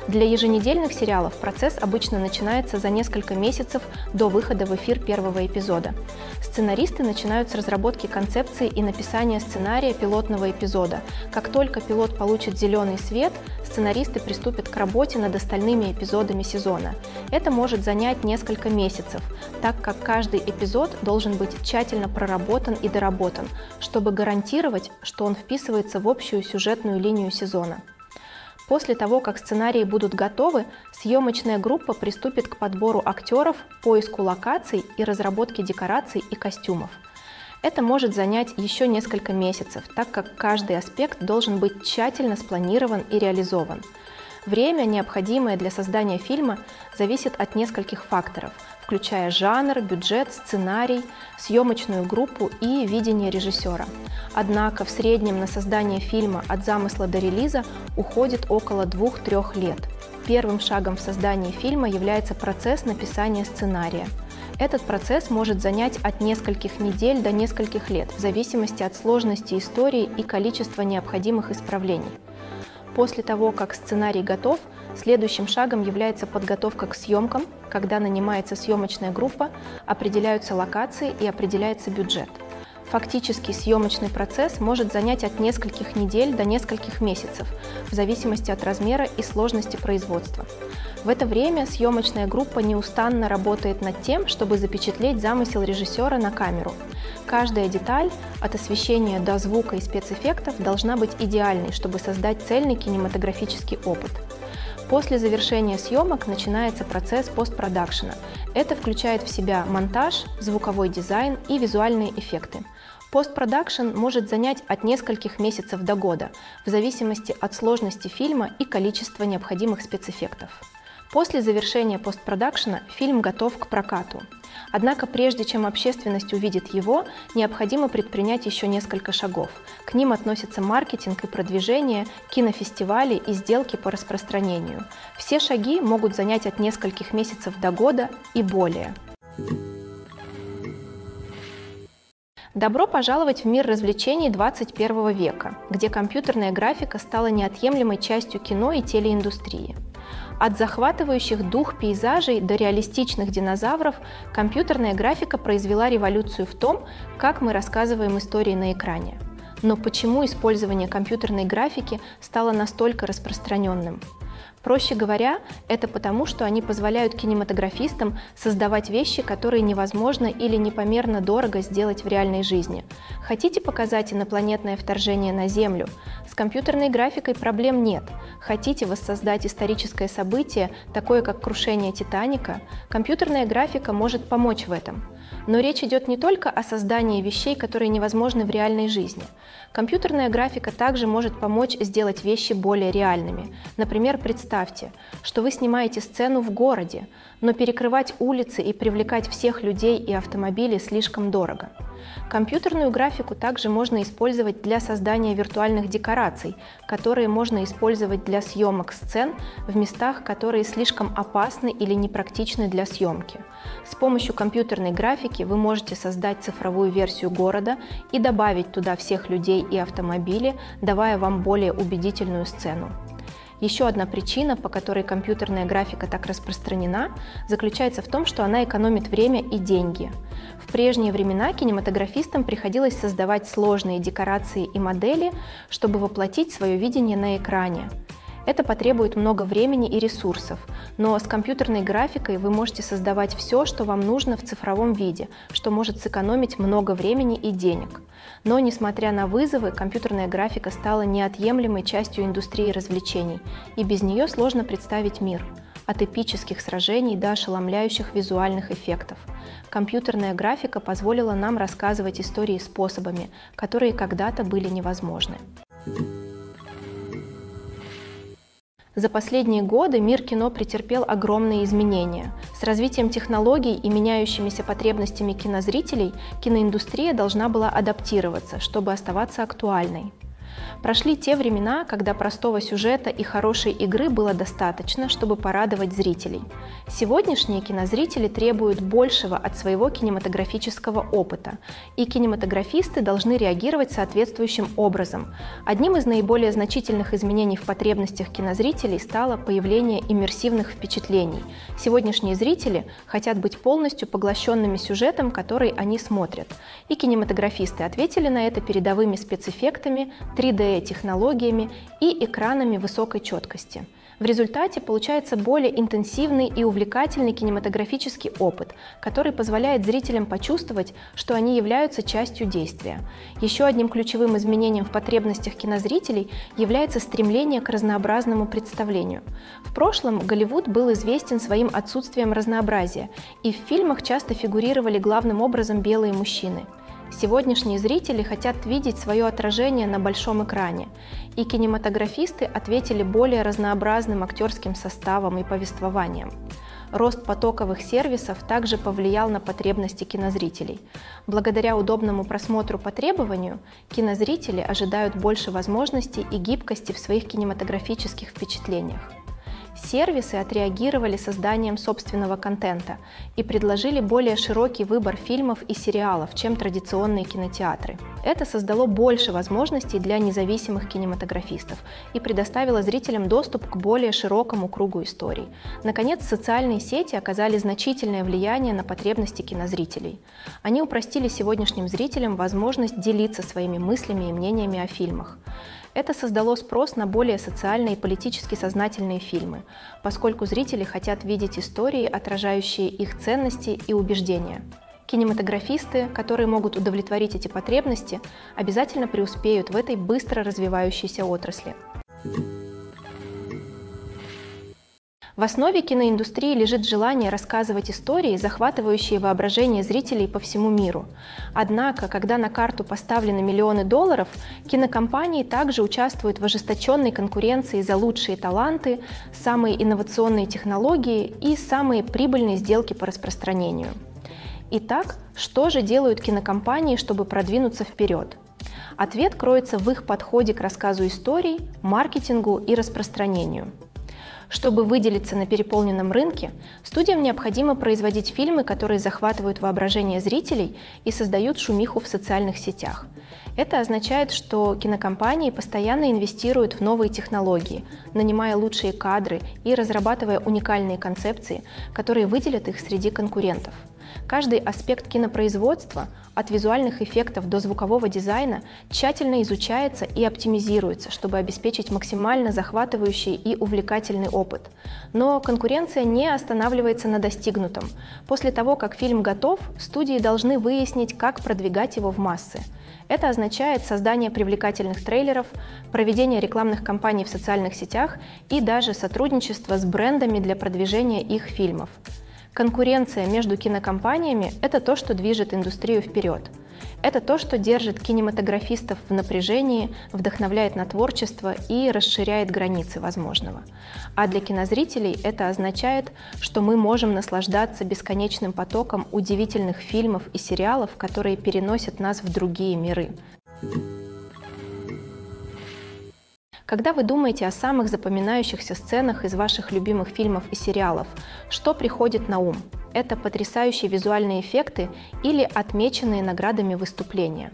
Для еженедельных сериалов процесс обычно начинается за несколько месяцев до выхода в эфир первого эпизода. Сценаристы начинают с разработки концепции и написания сценария пилотного эпизода. Как только пилот получит зеленый свет, сценаристы приступят к работе над остальными эпизодами сезона. Это может занять несколько месяцев, так как каждый эпизод должен быть тщательно проработан и доработан, чтобы гарантировать, что он вписывается в общую сюжетную линию сезона. После того, как сценарии будут готовы, съемочная группа приступит к подбору актеров, поиску локаций и разработке декораций и костюмов. Это может занять еще несколько месяцев, так как каждый аспект должен быть тщательно спланирован и реализован. Время, необходимое для создания фильма, зависит от нескольких факторов, включая жанр, бюджет, сценарий, съемочную группу и видение режиссера. Однако в среднем на создание фильма от замысла до релиза уходит около 2-3 лет. Первым шагом в создании фильма является процесс написания сценария. Этот процесс может занять от нескольких недель до нескольких лет, в зависимости от сложности истории и количества необходимых исправлений. После того, как сценарий готов, следующим шагом является подготовка к съемкам, когда нанимается съемочная группа, определяются локации и определяется бюджет. Фактически съемочный процесс может занять от нескольких недель до нескольких месяцев, в зависимости от размера и сложности производства. В это время съемочная группа неустанно работает над тем, чтобы запечатлеть замысел режиссера на камеру. Каждая деталь, от освещения до звука и спецэффектов, должна быть идеальной, чтобы создать цельный кинематографический опыт. После завершения съемок начинается процесс постпродакшена. Это включает в себя монтаж, звуковой дизайн и визуальные эффекты. Постпродакшн может занять от нескольких месяцев до года, в зависимости от сложности фильма и количества необходимых спецэффектов. После завершения постпродакшена фильм готов к прокату. Однако прежде чем общественность увидит его, необходимо предпринять еще несколько шагов. К ним относятся маркетинг и продвижение, кинофестивали и сделки по распространению. Все шаги могут занять от нескольких месяцев до года и более. Добро пожаловать в мир развлечений 21 века, где компьютерная графика стала неотъемлемой частью кино и телеиндустрии. От захватывающих дух пейзажей до реалистичных динозавров компьютерная графика произвела революцию в том, как мы рассказываем истории на экране. Но почему использование компьютерной графики стало настолько распространенным? Проще говоря, это потому, что они позволяют кинематографистам создавать вещи, которые невозможно или непомерно дорого сделать в реальной жизни. Хотите показать инопланетное вторжение на Землю? С компьютерной графикой проблем нет. Хотите воссоздать историческое событие, такое как крушение Титаника? Компьютерная графика может помочь в этом. Но речь идет не только о создании вещей, которые невозможны в реальной жизни. Компьютерная графика также может помочь сделать вещи более реальными. Например, представьте, что вы снимаете сцену в городе, но перекрывать улицы и привлекать всех людей и автомобили слишком дорого. Компьютерную графику также можно использовать для создания виртуальных декораций, которые можно использовать для съемок сцен в местах, которые слишком опасны или непрактичны для съемки. С помощью компьютерной графики вы можете создать цифровую версию города и добавить туда всех людей и автомобили, давая вам более убедительную сцену. Еще одна причина, по которой компьютерная графика так распространена, заключается в том, что она экономит время и деньги. В прежние времена кинематографистам приходилось создавать сложные декорации и модели, чтобы воплотить свое видение на экране. Это потребует много времени и ресурсов, но с компьютерной графикой вы можете создавать все, что вам нужно в цифровом виде, что может сэкономить много времени и денег. Но, несмотря на вызовы, компьютерная графика стала неотъемлемой частью индустрии развлечений, и без нее сложно представить мир от эпических сражений до ошеломляющих визуальных эффектов. Компьютерная графика позволила нам рассказывать истории способами, которые когда-то были невозможны. За последние годы мир кино претерпел огромные изменения. С развитием технологий и меняющимися потребностями кинозрителей киноиндустрия должна была адаптироваться, чтобы оставаться актуальной. Прошли те времена, когда простого сюжета и хорошей игры было достаточно, чтобы порадовать зрителей. Сегодняшние кинозрители требуют большего от своего кинематографического опыта, и кинематографисты должны реагировать соответствующим образом. Одним из наиболее значительных изменений в потребностях кинозрителей стало появление иммерсивных впечатлений. Сегодняшние зрители хотят быть полностью поглощенными сюжетом, который они смотрят. И кинематографисты ответили на это передовыми спецэффектами, 3D-технологиями и экранами высокой четкости. В результате получается более интенсивный и увлекательный кинематографический опыт, который позволяет зрителям почувствовать, что они являются частью действия. Еще одним ключевым изменением в потребностях кинозрителей является стремление к разнообразному представлению. В прошлом Голливуд был известен своим отсутствием разнообразия, и в фильмах часто фигурировали главным образом белые мужчины – Сегодняшние зрители хотят видеть свое отражение на большом экране, и кинематографисты ответили более разнообразным актерским составом и повествованием. Рост потоковых сервисов также повлиял на потребности кинозрителей. Благодаря удобному просмотру по требованию, кинозрители ожидают больше возможностей и гибкости в своих кинематографических впечатлениях. Сервисы отреагировали созданием собственного контента и предложили более широкий выбор фильмов и сериалов, чем традиционные кинотеатры. Это создало больше возможностей для независимых кинематографистов и предоставило зрителям доступ к более широкому кругу историй. Наконец, социальные сети оказали значительное влияние на потребности кинозрителей. Они упростили сегодняшним зрителям возможность делиться своими мыслями и мнениями о фильмах. Это создало спрос на более социальные и политически сознательные фильмы, поскольку зрители хотят видеть истории, отражающие их ценности и убеждения. Кинематографисты, которые могут удовлетворить эти потребности, обязательно преуспеют в этой быстро развивающейся отрасли. В основе киноиндустрии лежит желание рассказывать истории, захватывающие воображение зрителей по всему миру. Однако, когда на карту поставлены миллионы долларов, кинокомпании также участвуют в ожесточенной конкуренции за лучшие таланты, самые инновационные технологии и самые прибыльные сделки по распространению. Итак, что же делают кинокомпании, чтобы продвинуться вперед? Ответ кроется в их подходе к рассказу историй, маркетингу и распространению – Чтобы выделиться на переполненном рынке, студиям необходимо производить фильмы, которые захватывают воображение зрителей и создают шумиху в социальных сетях. Это означает, что кинокомпании постоянно инвестируют в новые технологии, нанимая лучшие кадры и разрабатывая уникальные концепции, которые выделят их среди конкурентов. Каждый аспект кинопроизводства, от визуальных эффектов до звукового дизайна, тщательно изучается и оптимизируется, чтобы обеспечить максимально захватывающий и увлекательный опыт. Но конкуренция не останавливается на достигнутом. После того, как фильм готов, студии должны выяснить, как продвигать его в массы. Это означает создание привлекательных трейлеров, проведение рекламных кампаний в социальных сетях и даже сотрудничество с брендами для продвижения их фильмов. Конкуренция между кинокомпаниями – это то, что движет индустрию вперед. Это то, что держит кинематографистов в напряжении, вдохновляет на творчество и расширяет границы возможного. А для кинозрителей это означает, что мы можем наслаждаться бесконечным потоком удивительных фильмов и сериалов, которые переносят нас в другие миры. Когда вы думаете о самых запоминающихся сценах из ваших любимых фильмов и сериалов, что приходит на ум? Это потрясающие визуальные эффекты или отмеченные наградами выступления.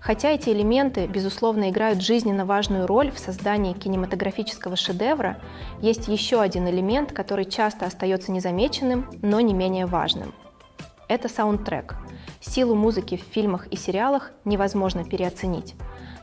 Хотя эти элементы, безусловно, играют жизненно важную роль в создании кинематографического шедевра, есть еще один элемент, который часто остается незамеченным, но не менее важным. Это саундтрек. Силу музыки в фильмах и сериалах невозможно переоценить.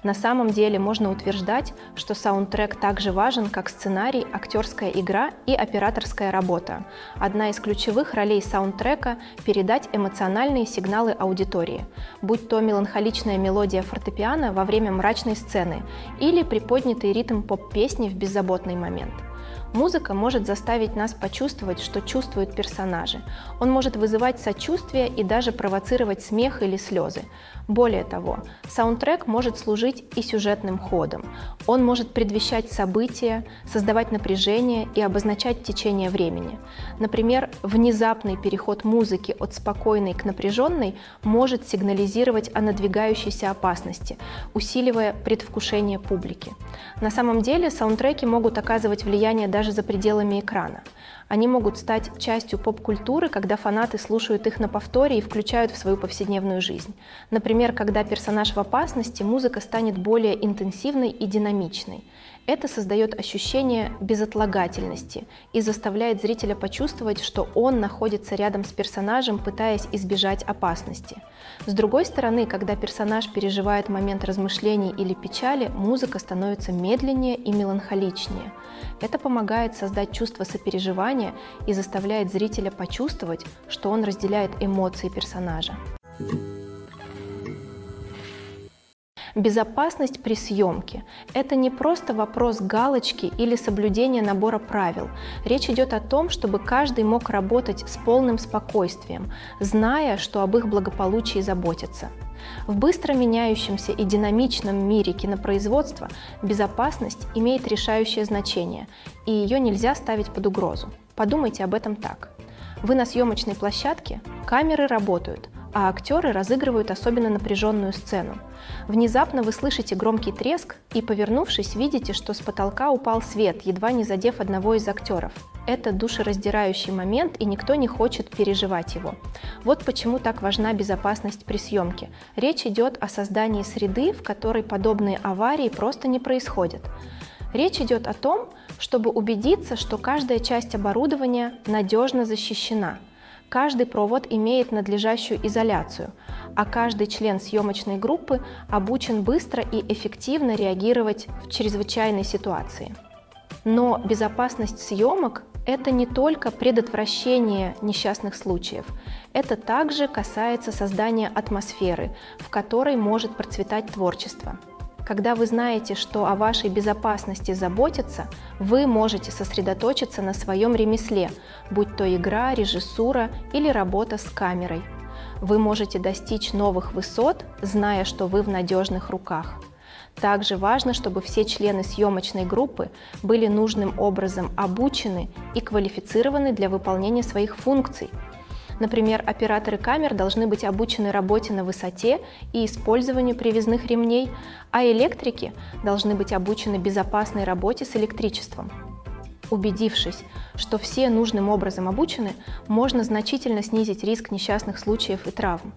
На самом деле можно утверждать, что саундтрек также важен, как сценарий, актерская игра и операторская работа. Одна из ключевых ролей саундтрека – передать эмоциональные сигналы аудитории, будь то меланхоличная мелодия фортепиано во время мрачной сцены или приподнятый ритм поп-песни в беззаботный момент – Музыка может заставить нас почувствовать, что чувствуют персонажи. Он может вызывать сочувствие и даже провоцировать смех или слезы. Более того, саундтрек может служить и сюжетным ходом. Он может предвещать события, создавать напряжение и обозначать течение времени. Например, внезапный переход музыки от спокойной к напряженной может сигнализировать о надвигающейся опасности, усиливая предвкушение публики. На самом деле саундтреки могут оказывать влияние даже за пределами экрана. Они могут стать частью поп-культуры, когда фанаты слушают их на повторе и включают в свою повседневную жизнь. Например, когда персонаж в опасности, музыка станет более интенсивной и динамичной. Это создает ощущение безотлагательности и заставляет зрителя почувствовать, что он находится рядом с персонажем, пытаясь избежать опасности. С другой стороны, когда персонаж переживает момент размышлений или печали, музыка становится медленнее и меланхоличнее. Это помогает создать чувство сопереживания и заставляет зрителя почувствовать, что он разделяет эмоции персонажа. Безопасность при съемке – это не просто вопрос галочки или соблюдения набора правил. Речь идет о том, чтобы каждый мог работать с полным спокойствием, зная, что об их благополучии заботятся. В быстро меняющемся и динамичном мире кинопроизводства безопасность имеет решающее значение, и ее нельзя ставить под угрозу. Подумайте об этом так. Вы на съемочной площадке, камеры работают – а актеры разыгрывают особенно напряженную сцену. Внезапно вы слышите громкий треск и, повернувшись, видите, что с потолка упал свет, едва не задев одного из актеров. Это душераздирающий момент, и никто не хочет переживать его. Вот почему так важна безопасность при съемке. Речь идет о создании среды, в которой подобные аварии просто не происходят. Речь идет о том, чтобы убедиться, что каждая часть оборудования надежно защищена – Каждый провод имеет надлежащую изоляцию, а каждый член съемочной группы обучен быстро и эффективно реагировать в чрезвычайной ситуации. Но безопасность съемок – это не только предотвращение несчастных случаев, это также касается создания атмосферы, в которой может процветать творчество – когда вы знаете, что о вашей безопасности заботятся, вы можете сосредоточиться на своем ремесле, будь то игра, режиссура или работа с камерой. Вы можете достичь новых высот, зная, что вы в надежных руках. Также важно, чтобы все члены съемочной группы были нужным образом обучены и квалифицированы для выполнения своих функций – Например, операторы камер должны быть обучены работе на высоте и использованию привязных ремней, а электрики должны быть обучены безопасной работе с электричеством. Убедившись, что все нужным образом обучены, можно значительно снизить риск несчастных случаев и травм.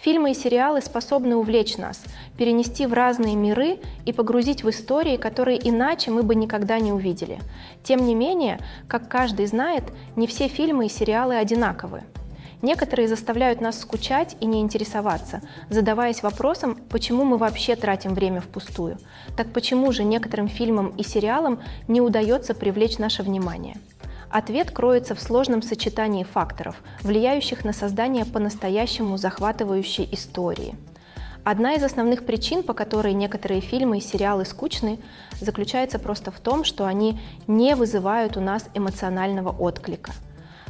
Фильмы и сериалы способны увлечь нас, перенести в разные миры и погрузить в истории, которые иначе мы бы никогда не увидели. Тем не менее, как каждый знает, не все фильмы и сериалы одинаковы. Некоторые заставляют нас скучать и не интересоваться, задаваясь вопросом, почему мы вообще тратим время впустую. Так почему же некоторым фильмам и сериалам не удается привлечь наше внимание? Ответ кроется в сложном сочетании факторов, влияющих на создание по-настоящему захватывающей истории. Одна из основных причин, по которой некоторые фильмы и сериалы скучны, заключается просто в том, что они не вызывают у нас эмоционального отклика –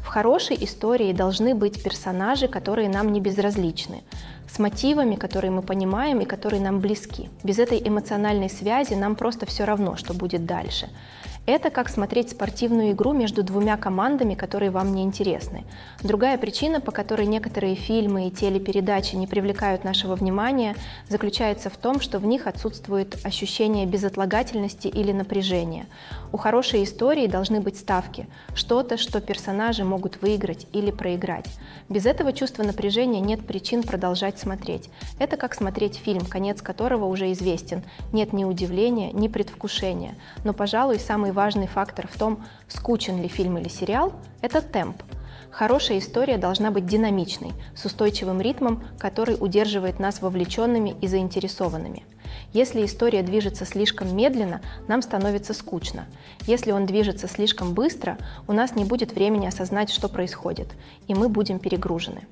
в хорошей истории должны быть персонажи, которые нам не безразличны, с мотивами, которые мы понимаем и которые нам близки. Без этой эмоциональной связи нам просто все равно, что будет дальше. Это как смотреть спортивную игру между двумя командами, которые вам не интересны. Другая причина, по которой некоторые фильмы и телепередачи не привлекают нашего внимания, заключается в том, что в них отсутствует ощущение безотлагательности или напряжения. У хорошей истории должны быть ставки, что-то, что персонажи могут выиграть или проиграть. Без этого чувства напряжения нет причин продолжать смотреть. Это как смотреть фильм, конец которого уже известен. Нет ни удивления, ни предвкушения. Но, пожалуй, самый важный фактор в том, скучен ли фильм или сериал, это темп. Хорошая история должна быть динамичной, с устойчивым ритмом, который удерживает нас вовлеченными и заинтересованными. Если история движется слишком медленно, нам становится скучно. Если он движется слишком быстро, у нас не будет времени осознать, что происходит, и мы будем перегружены.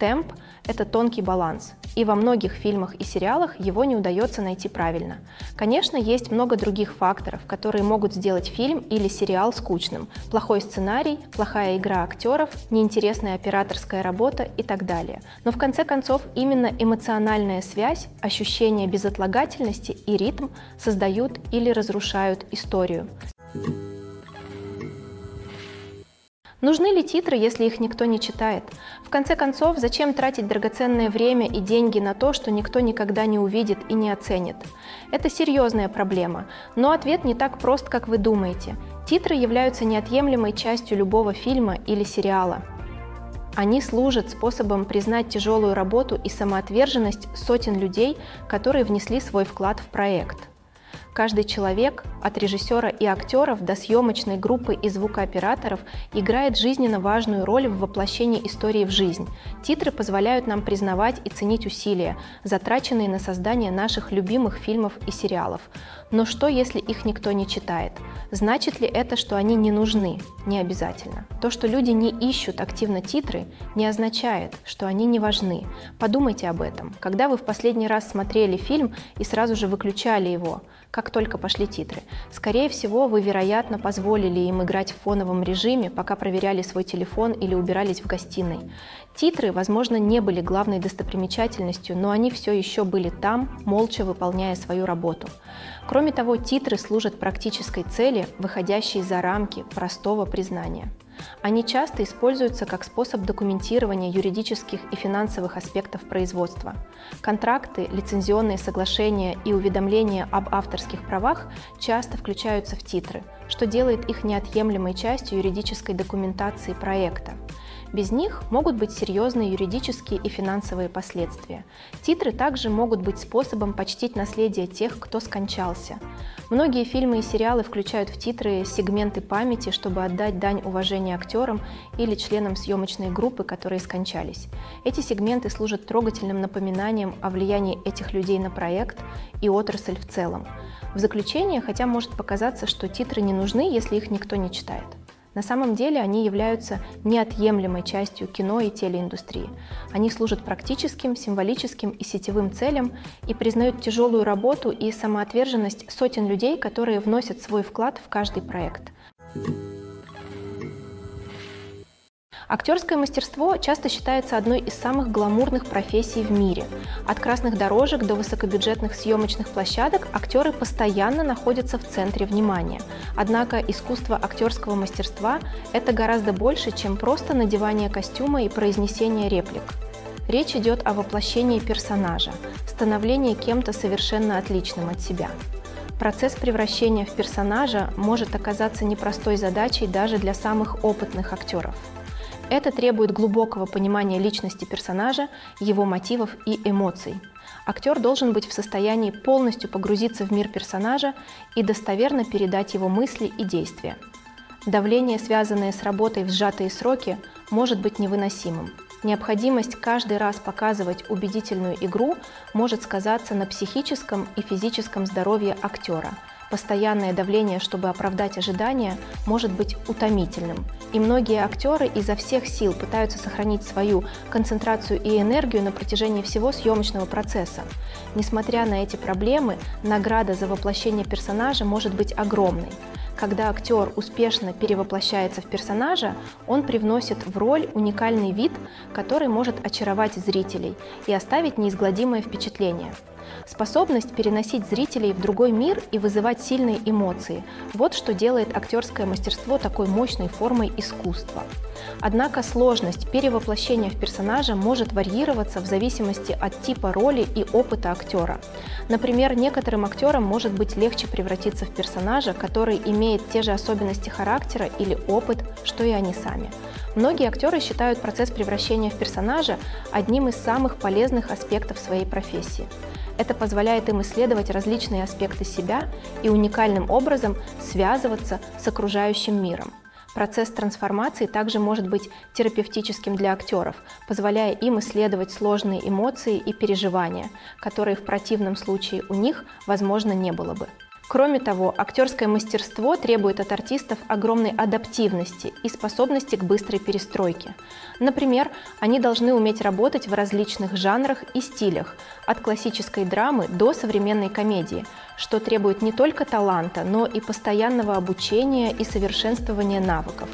Темп – это тонкий баланс, и во многих фильмах и сериалах его не удается найти правильно. Конечно, есть много других факторов, которые могут сделать фильм или сериал скучным. Плохой сценарий, плохая игра актеров, неинтересная операторская работа и так далее. Но в конце концов именно эмоциональная связь, ощущение безотлагательности и ритм создают или разрушают историю. Нужны ли титры, если их никто не читает? В конце концов, зачем тратить драгоценное время и деньги на то, что никто никогда не увидит и не оценит? Это серьезная проблема, но ответ не так прост, как вы думаете. Титры являются неотъемлемой частью любого фильма или сериала. Они служат способом признать тяжелую работу и самоотверженность сотен людей, которые внесли свой вклад в проект. Каждый человек, от режиссера и актеров до съемочной группы и звукооператоров, играет жизненно важную роль в воплощении истории в жизнь. Титры позволяют нам признавать и ценить усилия, затраченные на создание наших любимых фильмов и сериалов. Но что, если их никто не читает? Значит ли это, что они не нужны? Не обязательно. То, что люди не ищут активно титры, не означает, что они не важны. Подумайте об этом. Когда вы в последний раз смотрели фильм и сразу же выключали его, как только пошли титры. Скорее всего, вы, вероятно, позволили им играть в фоновом режиме, пока проверяли свой телефон или убирались в гостиной. Титры, возможно, не были главной достопримечательностью, но они все еще были там, молча выполняя свою работу. Кроме того, титры служат практической цели, выходящей за рамки простого признания. Они часто используются как способ документирования юридических и финансовых аспектов производства. Контракты, лицензионные соглашения и уведомления об авторских правах часто включаются в титры, что делает их неотъемлемой частью юридической документации проекта. Без них могут быть серьезные юридические и финансовые последствия. Титры также могут быть способом почтить наследие тех, кто скончался. Многие фильмы и сериалы включают в титры сегменты памяти, чтобы отдать дань уважения актерам или членам съемочной группы, которые скончались. Эти сегменты служат трогательным напоминанием о влиянии этих людей на проект и отрасль в целом. В заключение, хотя может показаться, что титры не нужны, если их никто не читает. На самом деле они являются неотъемлемой частью кино и телеиндустрии. Они служат практическим, символическим и сетевым целям и признают тяжелую работу и самоотверженность сотен людей, которые вносят свой вклад в каждый проект. Актерское мастерство часто считается одной из самых гламурных профессий в мире. От красных дорожек до высокобюджетных съемочных площадок актеры постоянно находятся в центре внимания. Однако искусство актерского мастерства – это гораздо больше, чем просто надевание костюма и произнесение реплик. Речь идет о воплощении персонажа, становлении кем-то совершенно отличным от себя. Процесс превращения в персонажа может оказаться непростой задачей даже для самых опытных актеров. Это требует глубокого понимания личности персонажа, его мотивов и эмоций. Актер должен быть в состоянии полностью погрузиться в мир персонажа и достоверно передать его мысли и действия. Давление, связанное с работой в сжатые сроки, может быть невыносимым. Необходимость каждый раз показывать убедительную игру может сказаться на психическом и физическом здоровье актера. Постоянное давление, чтобы оправдать ожидания, может быть утомительным. И многие актеры изо всех сил пытаются сохранить свою концентрацию и энергию на протяжении всего съемочного процесса. Несмотря на эти проблемы, награда за воплощение персонажа может быть огромной. Когда актер успешно перевоплощается в персонажа, он привносит в роль уникальный вид, который может очаровать зрителей и оставить неизгладимое впечатление. Способность переносить зрителей в другой мир и вызывать сильные эмоции – вот что делает актерское мастерство такой мощной формой искусства. Однако сложность перевоплощения в персонажа может варьироваться в зависимости от типа роли и опыта актера. Например, некоторым актерам может быть легче превратиться в персонажа, который имеет те же особенности характера или опыт, что и они сами. Многие актеры считают процесс превращения в персонажа одним из самых полезных аспектов своей профессии. Это позволяет им исследовать различные аспекты себя и уникальным образом связываться с окружающим миром. Процесс трансформации также может быть терапевтическим для актеров, позволяя им исследовать сложные эмоции и переживания, которые в противном случае у них, возможно, не было бы. Кроме того, актерское мастерство требует от артистов огромной адаптивности и способности к быстрой перестройке. Например, они должны уметь работать в различных жанрах и стилях, от классической драмы до современной комедии, что требует не только таланта, но и постоянного обучения и совершенствования навыков.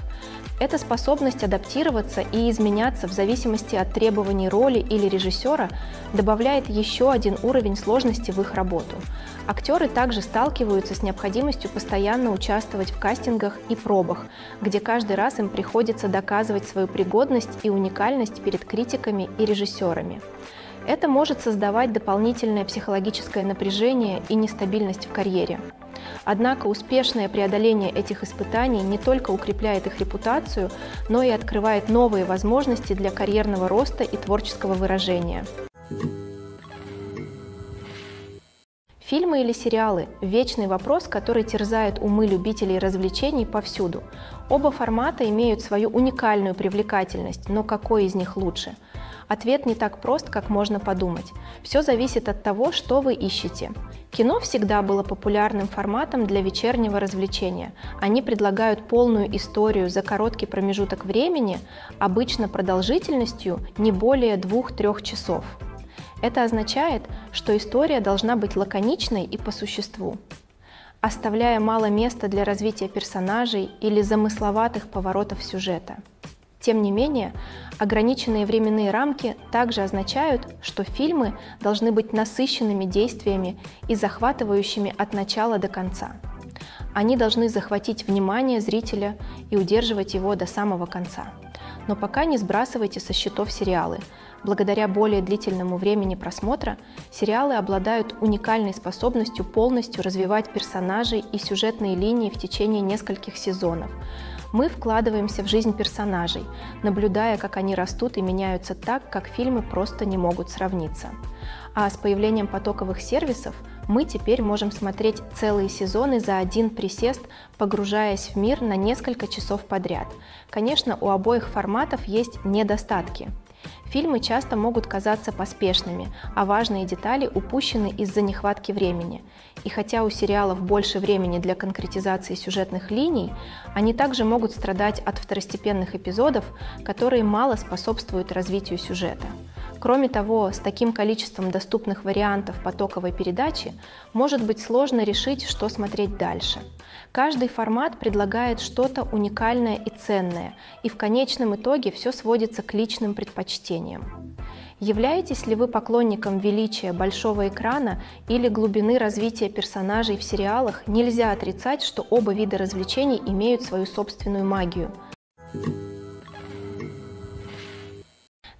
Эта способность адаптироваться и изменяться в зависимости от требований роли или режиссера добавляет еще один уровень сложности в их работу. Актеры также сталкиваются с необходимостью постоянно участвовать в кастингах и пробах, где каждый раз им приходится доказывать свою пригодность и уникальность перед критиками и режиссерами. Это может создавать дополнительное психологическое напряжение и нестабильность в карьере. Однако успешное преодоление этих испытаний не только укрепляет их репутацию, но и открывает новые возможности для карьерного роста и творческого выражения. Фильмы или сериалы – вечный вопрос, который терзает умы любителей развлечений повсюду. Оба формата имеют свою уникальную привлекательность, но какой из них лучше? Ответ не так прост, как можно подумать. Все зависит от того, что вы ищете. Кино всегда было популярным форматом для вечернего развлечения. Они предлагают полную историю за короткий промежуток времени, обычно продолжительностью не более 2-3 часов. Это означает, что история должна быть лаконичной и по существу, оставляя мало места для развития персонажей или замысловатых поворотов сюжета. Тем не менее, ограниченные временные рамки также означают, что фильмы должны быть насыщенными действиями и захватывающими от начала до конца. Они должны захватить внимание зрителя и удерживать его до самого конца. Но пока не сбрасывайте со счетов сериалы, Благодаря более длительному времени просмотра сериалы обладают уникальной способностью полностью развивать персонажей и сюжетные линии в течение нескольких сезонов. Мы вкладываемся в жизнь персонажей, наблюдая, как они растут и меняются так, как фильмы просто не могут сравниться. А с появлением потоковых сервисов мы теперь можем смотреть целые сезоны за один присест, погружаясь в мир на несколько часов подряд. Конечно, у обоих форматов есть недостатки. Фильмы часто могут казаться поспешными, а важные детали упущены из-за нехватки времени. И хотя у сериалов больше времени для конкретизации сюжетных линий, они также могут страдать от второстепенных эпизодов, которые мало способствуют развитию сюжета. Кроме того, с таким количеством доступных вариантов потоковой передачи может быть сложно решить, что смотреть дальше. Каждый формат предлагает что-то уникальное и ценное, и в конечном итоге все сводится к личным предпочтениям. Являетесь ли вы поклонником величия большого экрана или глубины развития персонажей в сериалах, нельзя отрицать, что оба вида развлечений имеют свою собственную магию.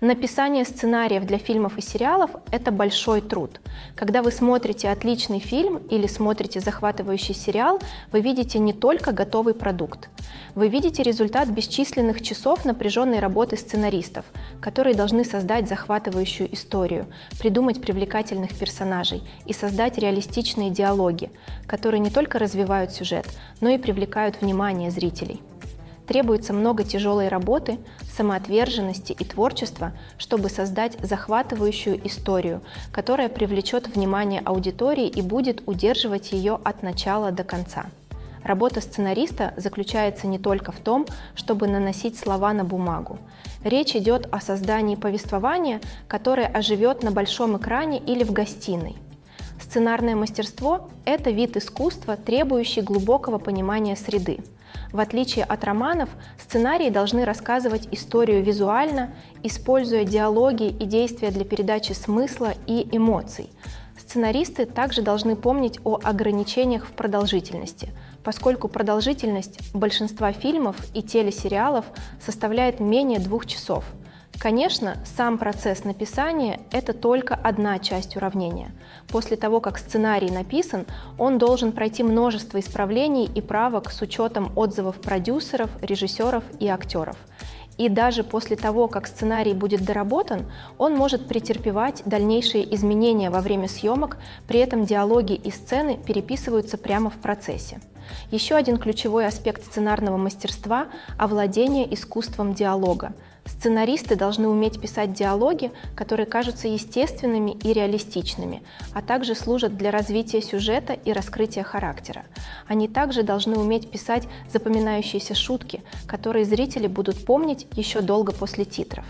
Написание сценариев для фильмов и сериалов – это большой труд. Когда вы смотрите отличный фильм или смотрите захватывающий сериал, вы видите не только готовый продукт. Вы видите результат бесчисленных часов напряженной работы сценаристов, которые должны создать захватывающую историю, придумать привлекательных персонажей и создать реалистичные диалоги, которые не только развивают сюжет, но и привлекают внимание зрителей. Требуется много тяжелой работы, самоотверженности и творчества, чтобы создать захватывающую историю, которая привлечет внимание аудитории и будет удерживать ее от начала до конца. Работа сценариста заключается не только в том, чтобы наносить слова на бумагу. Речь идет о создании повествования, которое оживет на большом экране или в гостиной. Сценарное мастерство – это вид искусства, требующий глубокого понимания среды. В отличие от романов, сценарии должны рассказывать историю визуально, используя диалоги и действия для передачи смысла и эмоций. Сценаристы также должны помнить о ограничениях в продолжительности, поскольку продолжительность большинства фильмов и телесериалов составляет менее двух часов – Конечно, сам процесс написания – это только одна часть уравнения. После того, как сценарий написан, он должен пройти множество исправлений и правок с учетом отзывов продюсеров, режиссеров и актеров. И даже после того, как сценарий будет доработан, он может претерпевать дальнейшие изменения во время съемок, при этом диалоги и сцены переписываются прямо в процессе. Еще один ключевой аспект сценарного мастерства – овладение искусством диалога. Сценаристы должны уметь писать диалоги, которые кажутся естественными и реалистичными, а также служат для развития сюжета и раскрытия характера. Они также должны уметь писать запоминающиеся шутки, которые зрители будут помнить еще долго после титров.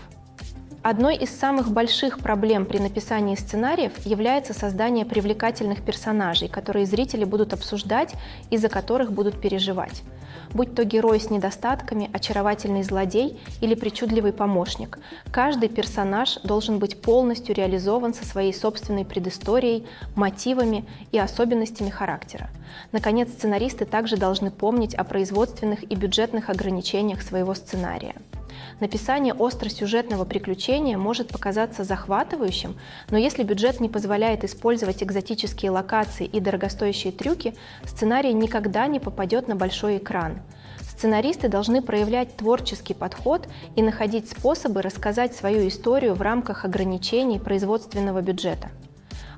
Одной из самых больших проблем при написании сценариев является создание привлекательных персонажей, которые зрители будут обсуждать и за которых будут переживать. Будь то герой с недостатками, очаровательный злодей или причудливый помощник, каждый персонаж должен быть полностью реализован со своей собственной предысторией, мотивами и особенностями характера. Наконец, сценаристы также должны помнить о производственных и бюджетных ограничениях своего сценария. Написание остросюжетного приключения может показаться захватывающим, но если бюджет не позволяет использовать экзотические локации и дорогостоящие трюки, сценарий никогда не попадет на большой экран. Сценаристы должны проявлять творческий подход и находить способы рассказать свою историю в рамках ограничений производственного бюджета.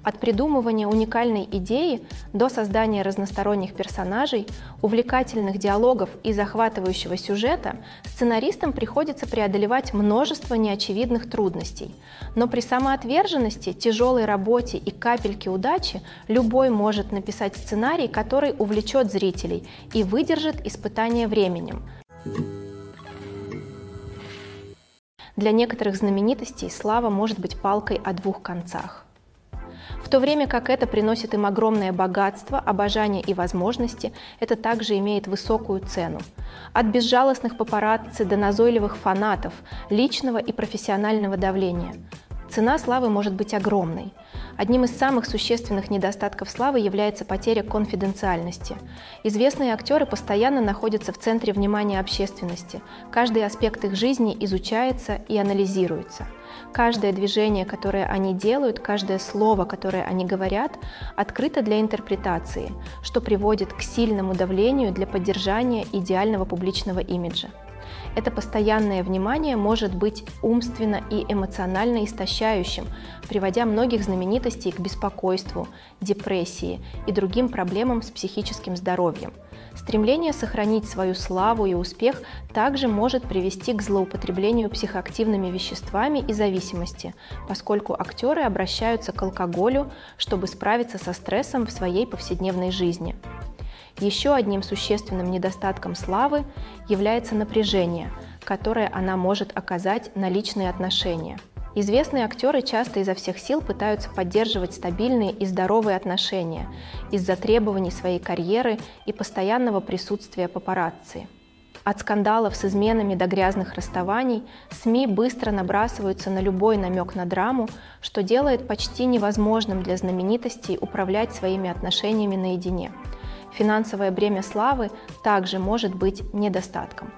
От придумывания уникальной идеи до создания разносторонних персонажей, увлекательных диалогов и захватывающего сюжета сценаристам приходится преодолевать множество неочевидных трудностей. Но при самоотверженности, тяжелой работе и капельке удачи любой может написать сценарий, который увлечет зрителей и выдержит испытание временем. Для некоторых знаменитостей слава может быть палкой о двух концах в то время как это приносит им огромное богатство, обожание и возможности, это также имеет высокую цену. От безжалостных папарацци до назойливых фанатов, личного и профессионального давления. Цена славы может быть огромной. Одним из самых существенных недостатков славы является потеря конфиденциальности. Известные актеры постоянно находятся в центре внимания общественности. Каждый аспект их жизни изучается и анализируется. Каждое движение, которое они делают, каждое слово, которое они говорят, открыто для интерпретации, что приводит к сильному давлению для поддержания идеального публичного имиджа. Это постоянное внимание может быть умственно и эмоционально истощающим, приводя многих знаменитостей к беспокойству, депрессии и другим проблемам с психическим здоровьем. Стремление сохранить свою славу и успех также может привести к злоупотреблению психоактивными веществами и зависимости, поскольку актеры обращаются к алкоголю, чтобы справиться со стрессом в своей повседневной жизни. Еще одним существенным недостатком славы является напряжение, которое она может оказать на личные отношения. Известные актеры часто изо всех сил пытаются поддерживать стабильные и здоровые отношения из-за требований своей карьеры и постоянного присутствия папарацци. От скандалов с изменами до грязных расставаний СМИ быстро набрасываются на любой намек на драму, что делает почти невозможным для знаменитостей управлять своими отношениями наедине – Финансовое бремя славы также может быть недостатком.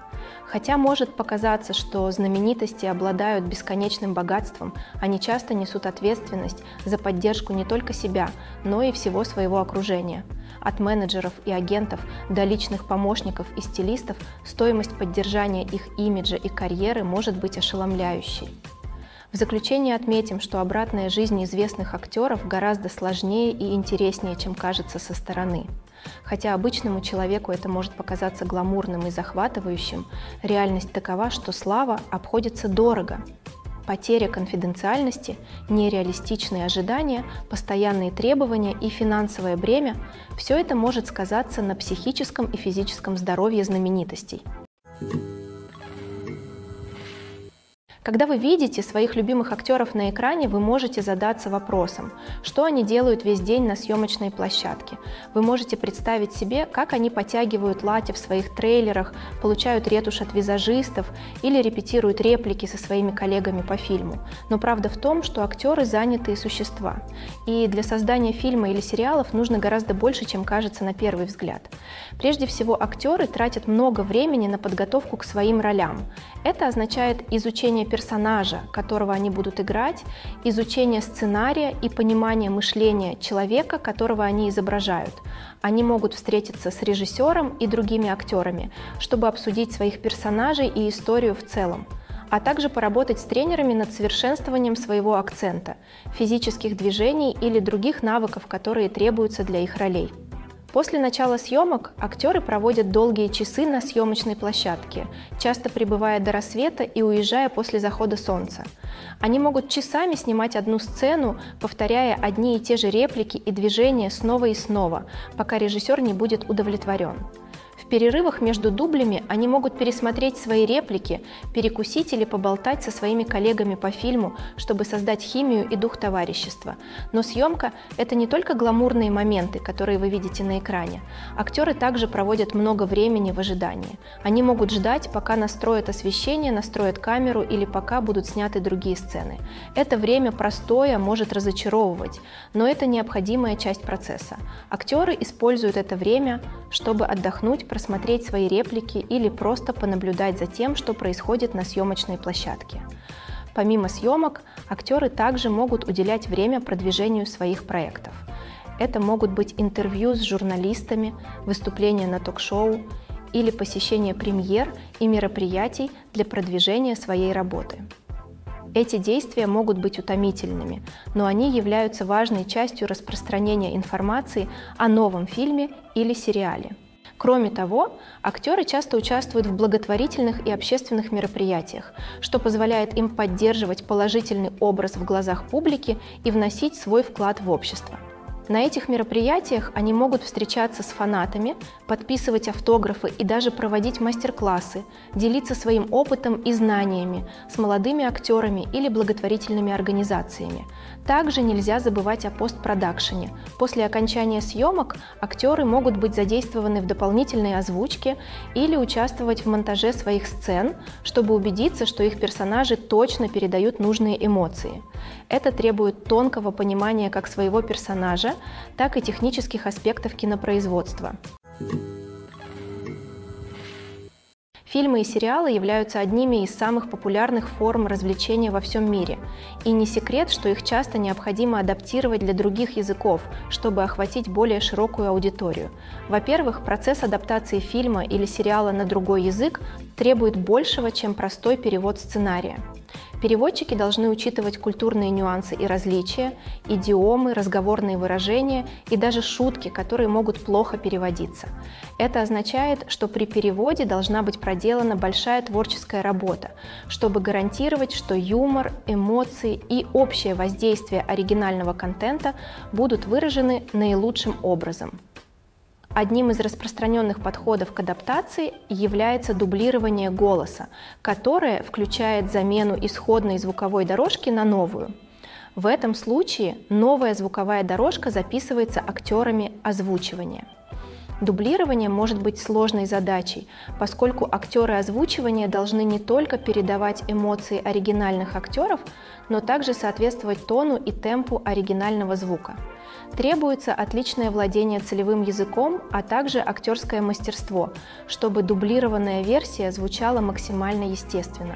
Хотя может показаться, что знаменитости обладают бесконечным богатством, они часто несут ответственность за поддержку не только себя, но и всего своего окружения. От менеджеров и агентов до личных помощников и стилистов стоимость поддержания их имиджа и карьеры может быть ошеломляющей. В заключение отметим, что обратная жизнь известных актеров гораздо сложнее и интереснее, чем кажется со стороны. Хотя обычному человеку это может показаться гламурным и захватывающим, реальность такова, что слава обходится дорого. Потеря конфиденциальности, нереалистичные ожидания, постоянные требования и финансовое бремя – все это может сказаться на психическом и физическом здоровье знаменитостей. Когда вы видите своих любимых актеров на экране, вы можете задаться вопросом, что они делают весь день на съемочной площадке. Вы можете представить себе, как они подтягивают лати в своих трейлерах, получают ретушь от визажистов или репетируют реплики со своими коллегами по фильму. Но правда в том, что актеры занятые существа. И для создания фильма или сериалов нужно гораздо больше, чем кажется на первый взгляд. Прежде всего, актеры тратят много времени на подготовку к своим ролям. Это означает изучение персонажа, которого они будут играть, изучение сценария и понимание мышления человека, которого они изображают. Они могут встретиться с режиссером и другими актерами, чтобы обсудить своих персонажей и историю в целом а также поработать с тренерами над совершенствованием своего акцента, физических движений или других навыков, которые требуются для их ролей. После начала съемок актеры проводят долгие часы на съемочной площадке, часто пребывая до рассвета и уезжая после захода солнца. Они могут часами снимать одну сцену, повторяя одни и те же реплики и движения снова и снова, пока режиссер не будет удовлетворен перерывах между дублями они могут пересмотреть свои реплики, перекусить или поболтать со своими коллегами по фильму, чтобы создать химию и дух товарищества. Но съемка – это не только гламурные моменты, которые вы видите на экране. Актеры также проводят много времени в ожидании. Они могут ждать, пока настроят освещение, настроят камеру или пока будут сняты другие сцены. Это время простое может разочаровывать, но это необходимая часть процесса. Актеры используют это время, чтобы отдохнуть, просмотреть свои реплики или просто понаблюдать за тем, что происходит на съемочной площадке. Помимо съемок, актеры также могут уделять время продвижению своих проектов. Это могут быть интервью с журналистами, выступления на ток-шоу или посещение премьер и мероприятий для продвижения своей работы. Эти действия могут быть утомительными, но они являются важной частью распространения информации о новом фильме или сериале. Кроме того, актеры часто участвуют в благотворительных и общественных мероприятиях, что позволяет им поддерживать положительный образ в глазах публики и вносить свой вклад в общество. На этих мероприятиях они могут встречаться с фанатами, подписывать автографы и даже проводить мастер-классы, делиться своим опытом и знаниями с молодыми актерами или благотворительными организациями. Также нельзя забывать о постпродакшене. После окончания съемок актеры могут быть задействованы в дополнительной озвучке или участвовать в монтаже своих сцен, чтобы убедиться, что их персонажи точно передают нужные эмоции. Это требует тонкого понимания как своего персонажа, так и технических аспектов кинопроизводства. Фильмы и сериалы являются одними из самых популярных форм развлечения во всем мире. И не секрет, что их часто необходимо адаптировать для других языков, чтобы охватить более широкую аудиторию. Во-первых, процесс адаптации фильма или сериала на другой язык требует большего, чем простой перевод сценария. Переводчики должны учитывать культурные нюансы и различия, идиомы, разговорные выражения и даже шутки, которые могут плохо переводиться. Это означает, что при переводе должна быть проделана большая творческая работа, чтобы гарантировать, что юмор, эмоции и общее воздействие оригинального контента будут выражены наилучшим образом. Одним из распространенных подходов к адаптации является дублирование голоса, которое включает замену исходной звуковой дорожки на новую. В этом случае новая звуковая дорожка записывается актерами озвучивания. Дублирование может быть сложной задачей, поскольку актеры озвучивания должны не только передавать эмоции оригинальных актеров, но также соответствовать тону и темпу оригинального звука. Требуется отличное владение целевым языком, а также актерское мастерство, чтобы дублированная версия звучала максимально естественно.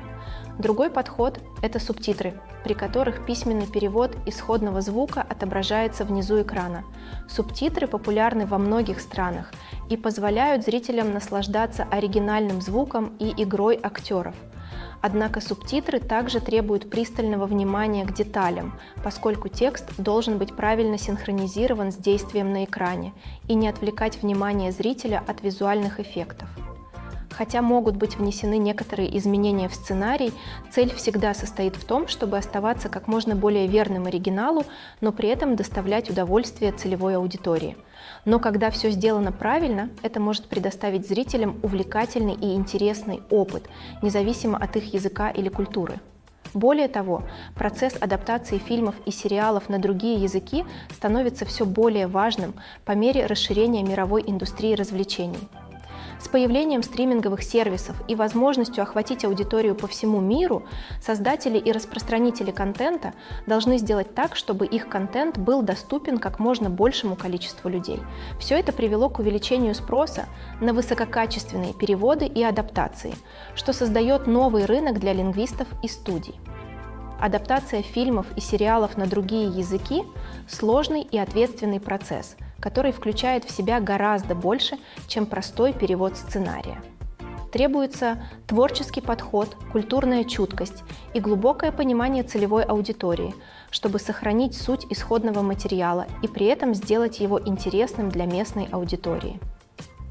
Другой подход – это субтитры, при которых письменный перевод исходного звука отображается внизу экрана. Субтитры популярны во многих странах и позволяют зрителям наслаждаться оригинальным звуком и игрой актеров. Однако субтитры также требуют пристального внимания к деталям, поскольку текст должен быть правильно синхронизирован с действием на экране и не отвлекать внимание зрителя от визуальных эффектов. Хотя могут быть внесены некоторые изменения в сценарий, цель всегда состоит в том, чтобы оставаться как можно более верным оригиналу, но при этом доставлять удовольствие целевой аудитории. Но когда все сделано правильно, это может предоставить зрителям увлекательный и интересный опыт, независимо от их языка или культуры. Более того, процесс адаптации фильмов и сериалов на другие языки становится все более важным по мере расширения мировой индустрии развлечений. С появлением стриминговых сервисов и возможностью охватить аудиторию по всему миру, создатели и распространители контента должны сделать так, чтобы их контент был доступен как можно большему количеству людей. Все это привело к увеличению спроса на высококачественные переводы и адаптации, что создает новый рынок для лингвистов и студий. Адаптация фильмов и сериалов на другие языки – сложный и ответственный процесс – который включает в себя гораздо больше, чем простой перевод сценария. Требуется творческий подход, культурная чуткость и глубокое понимание целевой аудитории, чтобы сохранить суть исходного материала и при этом сделать его интересным для местной аудитории.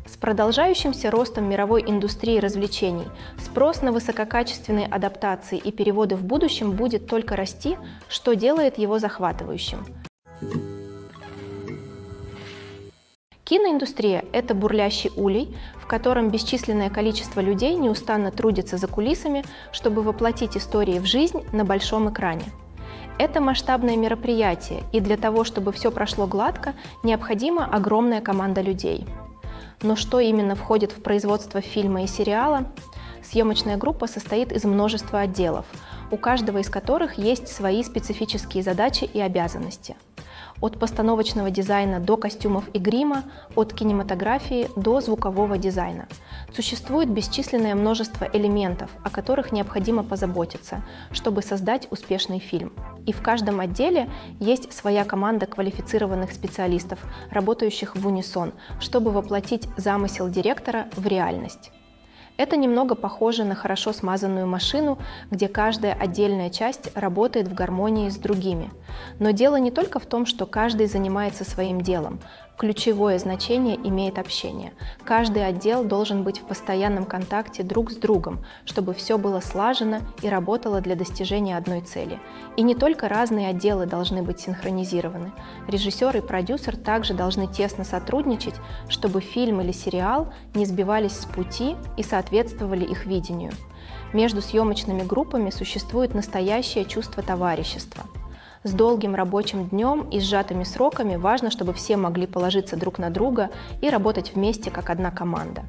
С продолжающимся ростом мировой индустрии развлечений спрос на высококачественные адаптации и переводы в будущем будет только расти, что делает его захватывающим. Киноиндустрия – это бурлящий улей, в котором бесчисленное количество людей неустанно трудится за кулисами, чтобы воплотить истории в жизнь на большом экране. Это масштабное мероприятие, и для того, чтобы все прошло гладко, необходима огромная команда людей. Но что именно входит в производство фильма и сериала? Съемочная группа состоит из множества отделов, у каждого из которых есть свои специфические задачи и обязанности – от постановочного дизайна до костюмов и грима, от кинематографии до звукового дизайна. Существует бесчисленное множество элементов, о которых необходимо позаботиться, чтобы создать успешный фильм. И в каждом отделе есть своя команда квалифицированных специалистов, работающих в унисон, чтобы воплотить замысел директора в реальность. Это немного похоже на хорошо смазанную машину, где каждая отдельная часть работает в гармонии с другими. Но дело не только в том, что каждый занимается своим делом. Ключевое значение имеет общение. Каждый отдел должен быть в постоянном контакте друг с другом, чтобы все было слажено и работало для достижения одной цели. И не только разные отделы должны быть синхронизированы. Режиссер и продюсер также должны тесно сотрудничать, чтобы фильм или сериал не сбивались с пути и соответствовали их видению. Между съемочными группами существует настоящее чувство товарищества – с долгим рабочим днем и сжатыми сроками важно, чтобы все могли положиться друг на друга и работать вместе как одна команда.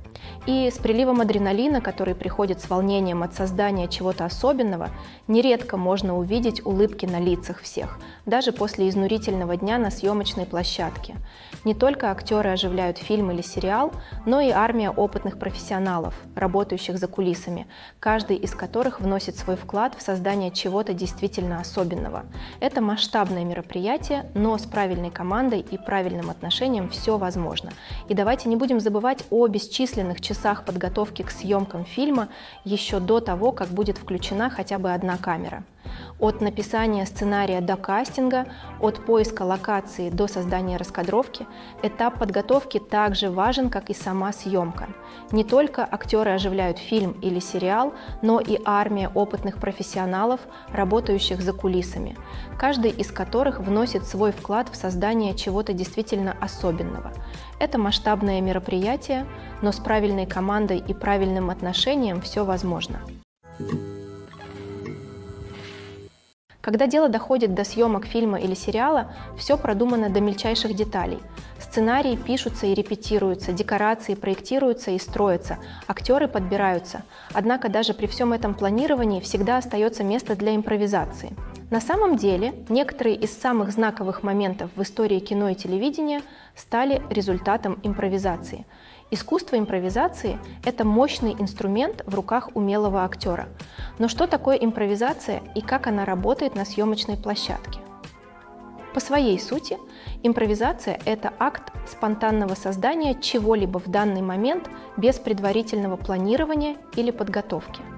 И с приливом адреналина, который приходит с волнением от создания чего-то особенного, нередко можно увидеть улыбки на лицах всех, даже после изнурительного дня на съемочной площадке. Не только актеры оживляют фильм или сериал, но и армия опытных профессионалов, работающих за кулисами, каждый из которых вносит свой вклад в создание чего-то действительно особенного. Это масштабное мероприятие, но с правильной командой и правильным отношением все возможно. И давайте не будем забывать о бесчисленных часах подготовки к съемкам фильма еще до того, как будет включена хотя бы одна камера. От написания сценария до кастинга, от поиска локации до создания раскадровки, этап подготовки также важен, как и сама съемка. Не только актеры оживляют фильм или сериал, но и армия опытных профессионалов, работающих за кулисами, каждый из которых вносит свой вклад в создание чего-то действительно особенного. Это масштабное мероприятие, но с правильной командой и правильным отношением все возможно. thank you когда дело доходит до съемок фильма или сериала, все продумано до мельчайших деталей. Сценарии пишутся и репетируются, декорации проектируются и строятся, актеры подбираются. Однако даже при всем этом планировании всегда остается место для импровизации. На самом деле, некоторые из самых знаковых моментов в истории кино и телевидения стали результатом импровизации. Искусство импровизации – это мощный инструмент в руках умелого актера. Но что такое импровизация и как она работает на съемочной площадке? По своей сути, импровизация – это акт спонтанного создания чего-либо в данный момент без предварительного планирования или подготовки.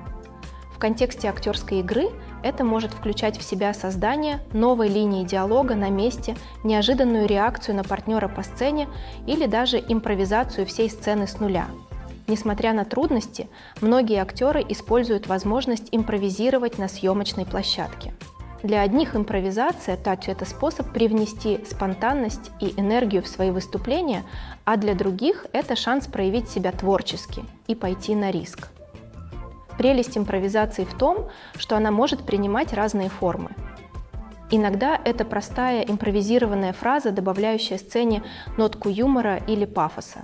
В контексте актерской игры это может включать в себя создание новой линии диалога на месте, неожиданную реакцию на партнера по сцене или даже импровизацию всей сцены с нуля. Несмотря на трудности, многие актеры используют возможность импровизировать на съемочной площадке. Для одних импровизация это способ привнести спонтанность и энергию в свои выступления, а для других это шанс проявить себя творчески и пойти на риск. Прелесть импровизации в том, что она может принимать разные формы. Иногда это простая импровизированная фраза, добавляющая сцене нотку юмора или пафоса.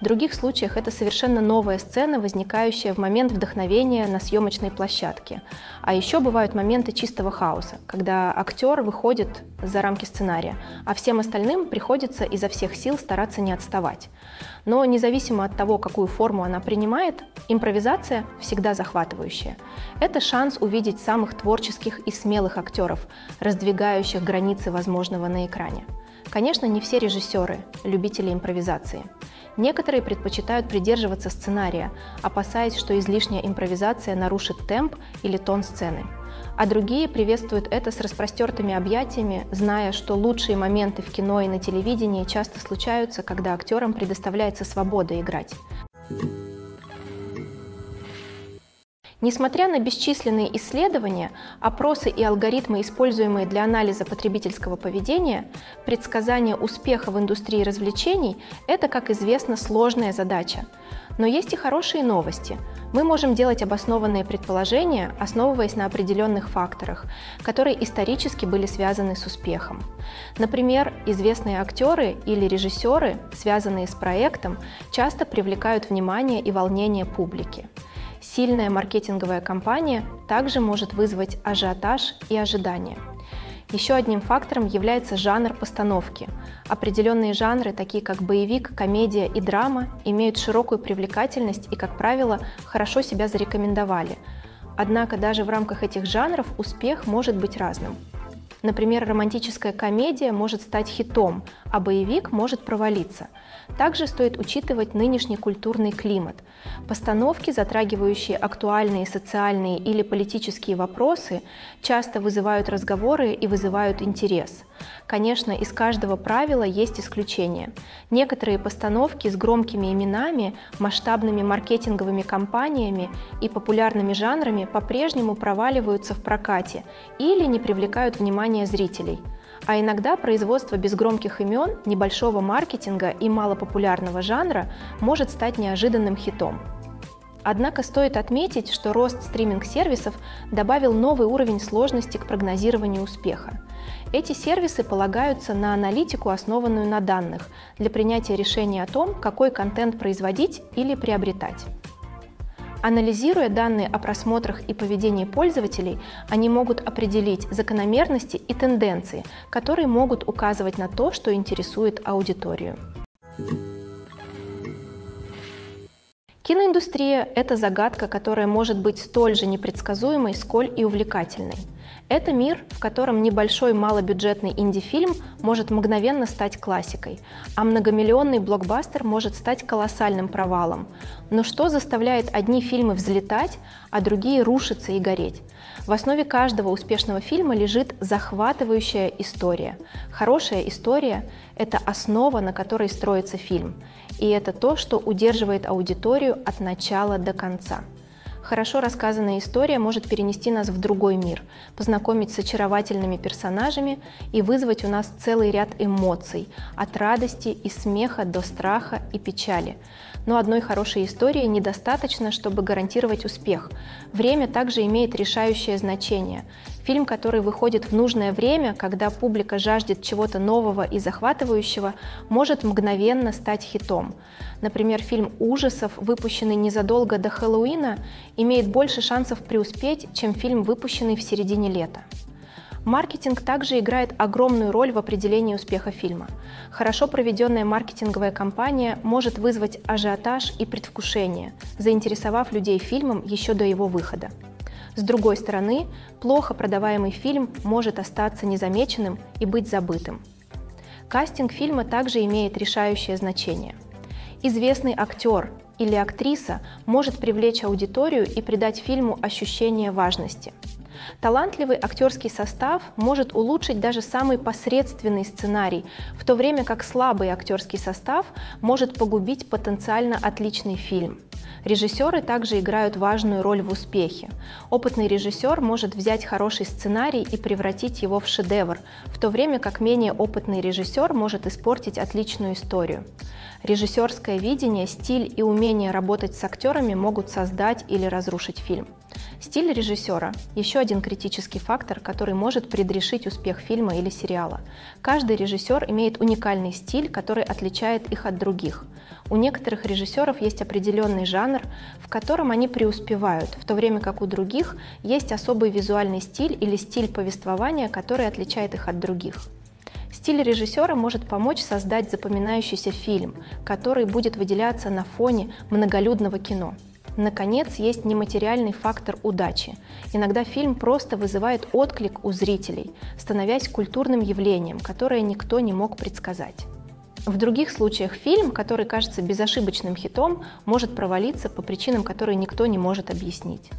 В других случаях это совершенно новая сцена, возникающая в момент вдохновения на съемочной площадке. А еще бывают моменты чистого хаоса, когда актер выходит за рамки сценария, а всем остальным приходится изо всех сил стараться не отставать. Но независимо от того, какую форму она принимает, импровизация всегда захватывающая. Это шанс увидеть самых творческих и смелых актеров, раздвигающих границы возможного на экране. Конечно, не все режиссеры – любители импровизации. Некоторые предпочитают придерживаться сценария, опасаясь, что излишняя импровизация нарушит темп или тон сцены а другие приветствуют это с распростертыми объятиями, зная, что лучшие моменты в кино и на телевидении часто случаются, когда актерам предоставляется свобода играть. Несмотря на бесчисленные исследования, опросы и алгоритмы, используемые для анализа потребительского поведения, предсказание успеха в индустрии развлечений – это, как известно, сложная задача. Но есть и хорошие новости. Мы можем делать обоснованные предположения, основываясь на определенных факторах, которые исторически были связаны с успехом. Например, известные актеры или режиссеры, связанные с проектом, часто привлекают внимание и волнение публики. Сильная маркетинговая кампания также может вызвать ажиотаж и ожидания. Еще одним фактором является жанр постановки. Определенные жанры, такие как боевик, комедия и драма, имеют широкую привлекательность и, как правило, хорошо себя зарекомендовали. Однако даже в рамках этих жанров успех может быть разным. Например, романтическая комедия может стать хитом, а боевик может провалиться. Также стоит учитывать нынешний культурный климат. Постановки, затрагивающие актуальные социальные или политические вопросы, часто вызывают разговоры и вызывают интерес. Конечно, из каждого правила есть исключения. Некоторые постановки с громкими именами, масштабными маркетинговыми кампаниями и популярными жанрами по-прежнему проваливаются в прокате или не привлекают внимания зрителей – а иногда производство без громких имен, небольшого маркетинга и малопопулярного жанра может стать неожиданным хитом. Однако стоит отметить, что рост стриминг-сервисов добавил новый уровень сложности к прогнозированию успеха. Эти сервисы полагаются на аналитику, основанную на данных, для принятия решения о том, какой контент производить или приобретать. Анализируя данные о просмотрах и поведении пользователей, они могут определить закономерности и тенденции, которые могут указывать на то, что интересует аудиторию. Киноиндустрия – это загадка, которая может быть столь же непредсказуемой, сколь и увлекательной. Это мир, в котором небольшой малобюджетный инди-фильм может мгновенно стать классикой, а многомиллионный блокбастер может стать колоссальным провалом. Но что заставляет одни фильмы взлетать, а другие рушиться и гореть? В основе каждого успешного фильма лежит захватывающая история. Хорошая история – это основа, на которой строится фильм. И это то, что удерживает аудиторию от начала до конца. Хорошо рассказанная история может перенести нас в другой мир, познакомить с очаровательными персонажами и вызвать у нас целый ряд эмоций, от радости и смеха до страха и печали. Но одной хорошей истории недостаточно, чтобы гарантировать успех. Время также имеет решающее значение. Фильм, который выходит в нужное время, когда публика жаждет чего-то нового и захватывающего, может мгновенно стать хитом. Например, фильм ужасов, выпущенный незадолго до Хэллоуина, имеет больше шансов преуспеть, чем фильм, выпущенный в середине лета. Маркетинг также играет огромную роль в определении успеха фильма. Хорошо проведенная маркетинговая кампания может вызвать ажиотаж и предвкушение, заинтересовав людей фильмом еще до его выхода. С другой стороны, плохо продаваемый фильм может остаться незамеченным и быть забытым. Кастинг фильма также имеет решающее значение. Известный актер или актриса может привлечь аудиторию и придать фильму ощущение важности – Талантливый актерский состав может улучшить даже самый посредственный сценарий, в то время как слабый актерский состав может погубить потенциально отличный фильм. Режиссеры также играют важную роль в успехе. Опытный режиссер может взять хороший сценарий и превратить его в шедевр, в то время как менее опытный режиссер может испортить отличную историю. Режиссерское видение, стиль и умение работать с актерами могут создать или разрушить фильм. Стиль режиссера – еще один критический фактор, который может предрешить успех фильма или сериала. Каждый режиссер имеет уникальный стиль, который отличает их от других. У некоторых режиссеров есть определенный жанр, в котором они преуспевают, в то время как у других есть особый визуальный стиль или стиль повествования, который отличает их от других. Стиль режиссера может помочь создать запоминающийся фильм, который будет выделяться на фоне многолюдного кино. Наконец, есть нематериальный фактор удачи. Иногда фильм просто вызывает отклик у зрителей, становясь культурным явлением, которое никто не мог предсказать. В других случаях фильм, который кажется безошибочным хитом, может провалиться по причинам, которые никто не может объяснить.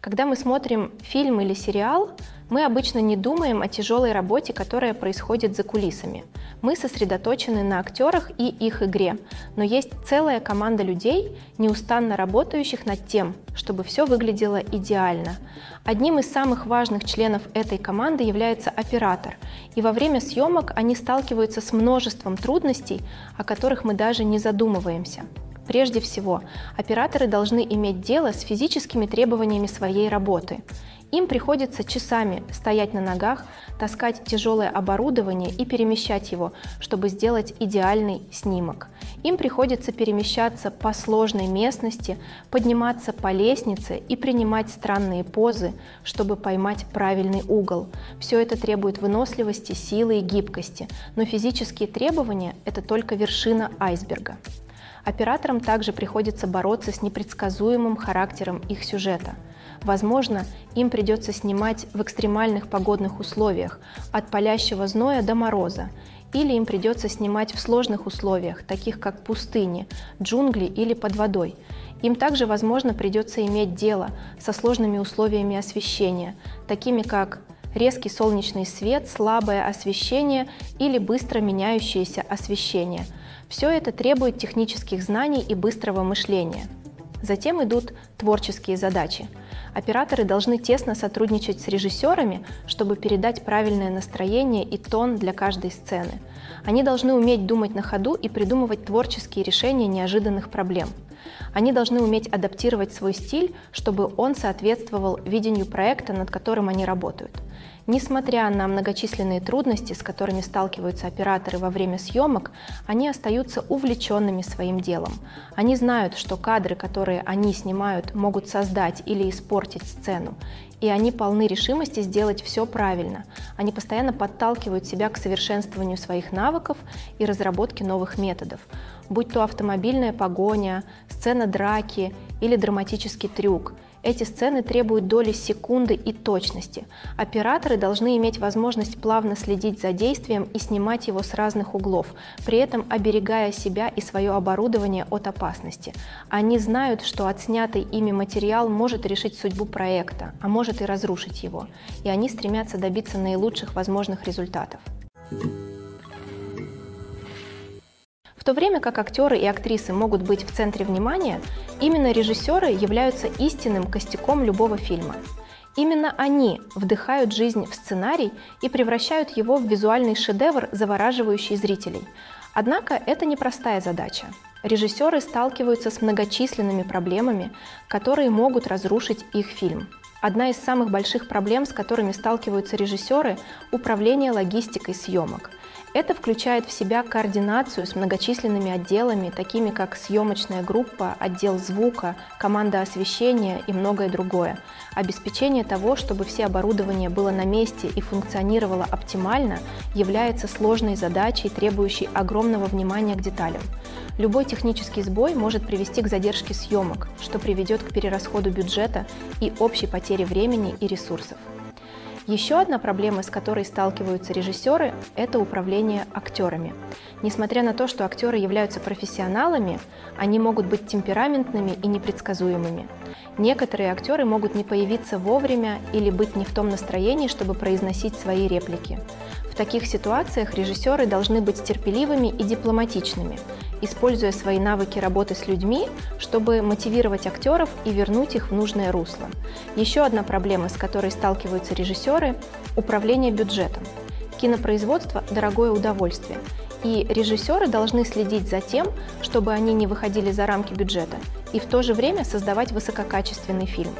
Когда мы смотрим фильм или сериал, мы обычно не думаем о тяжелой работе, которая происходит за кулисами. Мы сосредоточены на актерах и их игре, но есть целая команда людей, неустанно работающих над тем, чтобы все выглядело идеально. Одним из самых важных членов этой команды является оператор, и во время съемок они сталкиваются с множеством трудностей, о которых мы даже не задумываемся. Прежде всего, операторы должны иметь дело с физическими требованиями своей работы. Им приходится часами стоять на ногах, таскать тяжелое оборудование и перемещать его, чтобы сделать идеальный снимок. Им приходится перемещаться по сложной местности, подниматься по лестнице и принимать странные позы, чтобы поймать правильный угол. Все это требует выносливости, силы и гибкости, но физические требования – это только вершина айсберга. Операторам также приходится бороться с непредсказуемым характером их сюжета. Возможно, им придется снимать в экстремальных погодных условиях, от палящего зноя до мороза, или им придется снимать в сложных условиях, таких как пустыни, джунгли или под водой. Им также, возможно, придется иметь дело со сложными условиями освещения, такими как резкий солнечный свет, слабое освещение или быстро меняющееся освещение – все это требует технических знаний и быстрого мышления. Затем идут творческие задачи. Операторы должны тесно сотрудничать с режиссерами, чтобы передать правильное настроение и тон для каждой сцены. Они должны уметь думать на ходу и придумывать творческие решения неожиданных проблем. Они должны уметь адаптировать свой стиль, чтобы он соответствовал видению проекта, над которым они работают. Несмотря на многочисленные трудности, с которыми сталкиваются операторы во время съемок, они остаются увлеченными своим делом. Они знают, что кадры, которые они снимают, могут создать или испортить сцену, и они полны решимости сделать все правильно. Они постоянно подталкивают себя к совершенствованию своих навыков и разработке новых методов, будь то автомобильная погоня, сцена драки или драматический трюк – эти сцены требуют доли секунды и точности. Операторы должны иметь возможность плавно следить за действием и снимать его с разных углов, при этом оберегая себя и свое оборудование от опасности. Они знают, что отснятый ими материал может решить судьбу проекта, а может и разрушить его, и они стремятся добиться наилучших возможных результатов. В то время как актеры и актрисы могут быть в центре внимания, именно режиссеры являются истинным костяком любого фильма. Именно они вдыхают жизнь в сценарий и превращают его в визуальный шедевр, завораживающий зрителей. Однако это непростая задача. Режиссеры сталкиваются с многочисленными проблемами, которые могут разрушить их фильм. Одна из самых больших проблем, с которыми сталкиваются режиссеры – управление логистикой съемок. Это включает в себя координацию с многочисленными отделами, такими как съемочная группа, отдел звука, команда освещения и многое другое. Обеспечение того, чтобы все оборудование было на месте и функционировало оптимально, является сложной задачей, требующей огромного внимания к деталям. Любой технический сбой может привести к задержке съемок, что приведет к перерасходу бюджета и общей потере времени и ресурсов. Еще одна проблема, с которой сталкиваются режиссеры, это управление актерами. Несмотря на то, что актеры являются профессионалами, они могут быть темпераментными и непредсказуемыми. Некоторые актеры могут не появиться вовремя или быть не в том настроении, чтобы произносить свои реплики. Таких ситуациях режиссеры должны быть терпеливыми и дипломатичными, используя свои навыки работы с людьми, чтобы мотивировать актеров и вернуть их в нужное русло. Еще одна проблема, с которой сталкиваются режиссеры – управление бюджетом. Кинопроизводство – дорогое удовольствие, и режиссеры должны следить за тем, чтобы они не выходили за рамки бюджета, и в то же время создавать высококачественный фильм.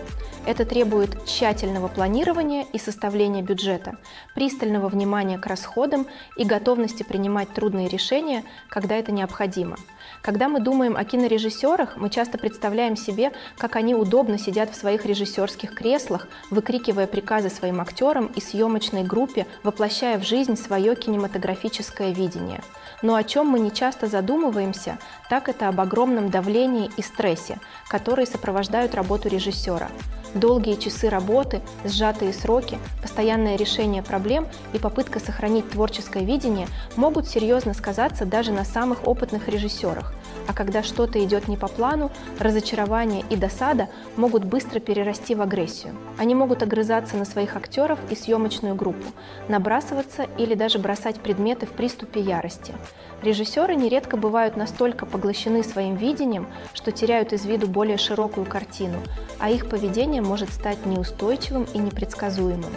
Это требует тщательного планирования и составления бюджета, пристального внимания к расходам и готовности принимать трудные решения, когда это необходимо. Когда мы думаем о кинорежиссерах, мы часто представляем себе, как они удобно сидят в своих режиссерских креслах, выкрикивая приказы своим актерам и съемочной группе, воплощая в жизнь свое кинематографическое видение. Но о чем мы не часто задумываемся, так это об огромном давлении и стрессе, которые сопровождают работу режиссера. Долгие часы работы, сжатые сроки, постоянное решение проблем и попытка сохранить творческое видение могут серьезно сказаться даже на самых опытных режиссерах. А когда что-то идет не по плану, разочарование и досада могут быстро перерасти в агрессию. Они могут огрызаться на своих актеров и съемочную группу, набрасываться или даже бросать предметы в приступе ярости. Режиссеры нередко бывают настолько поглощены своим видением, что теряют из виду более широкую картину, а их поведение может стать неустойчивым и непредсказуемым.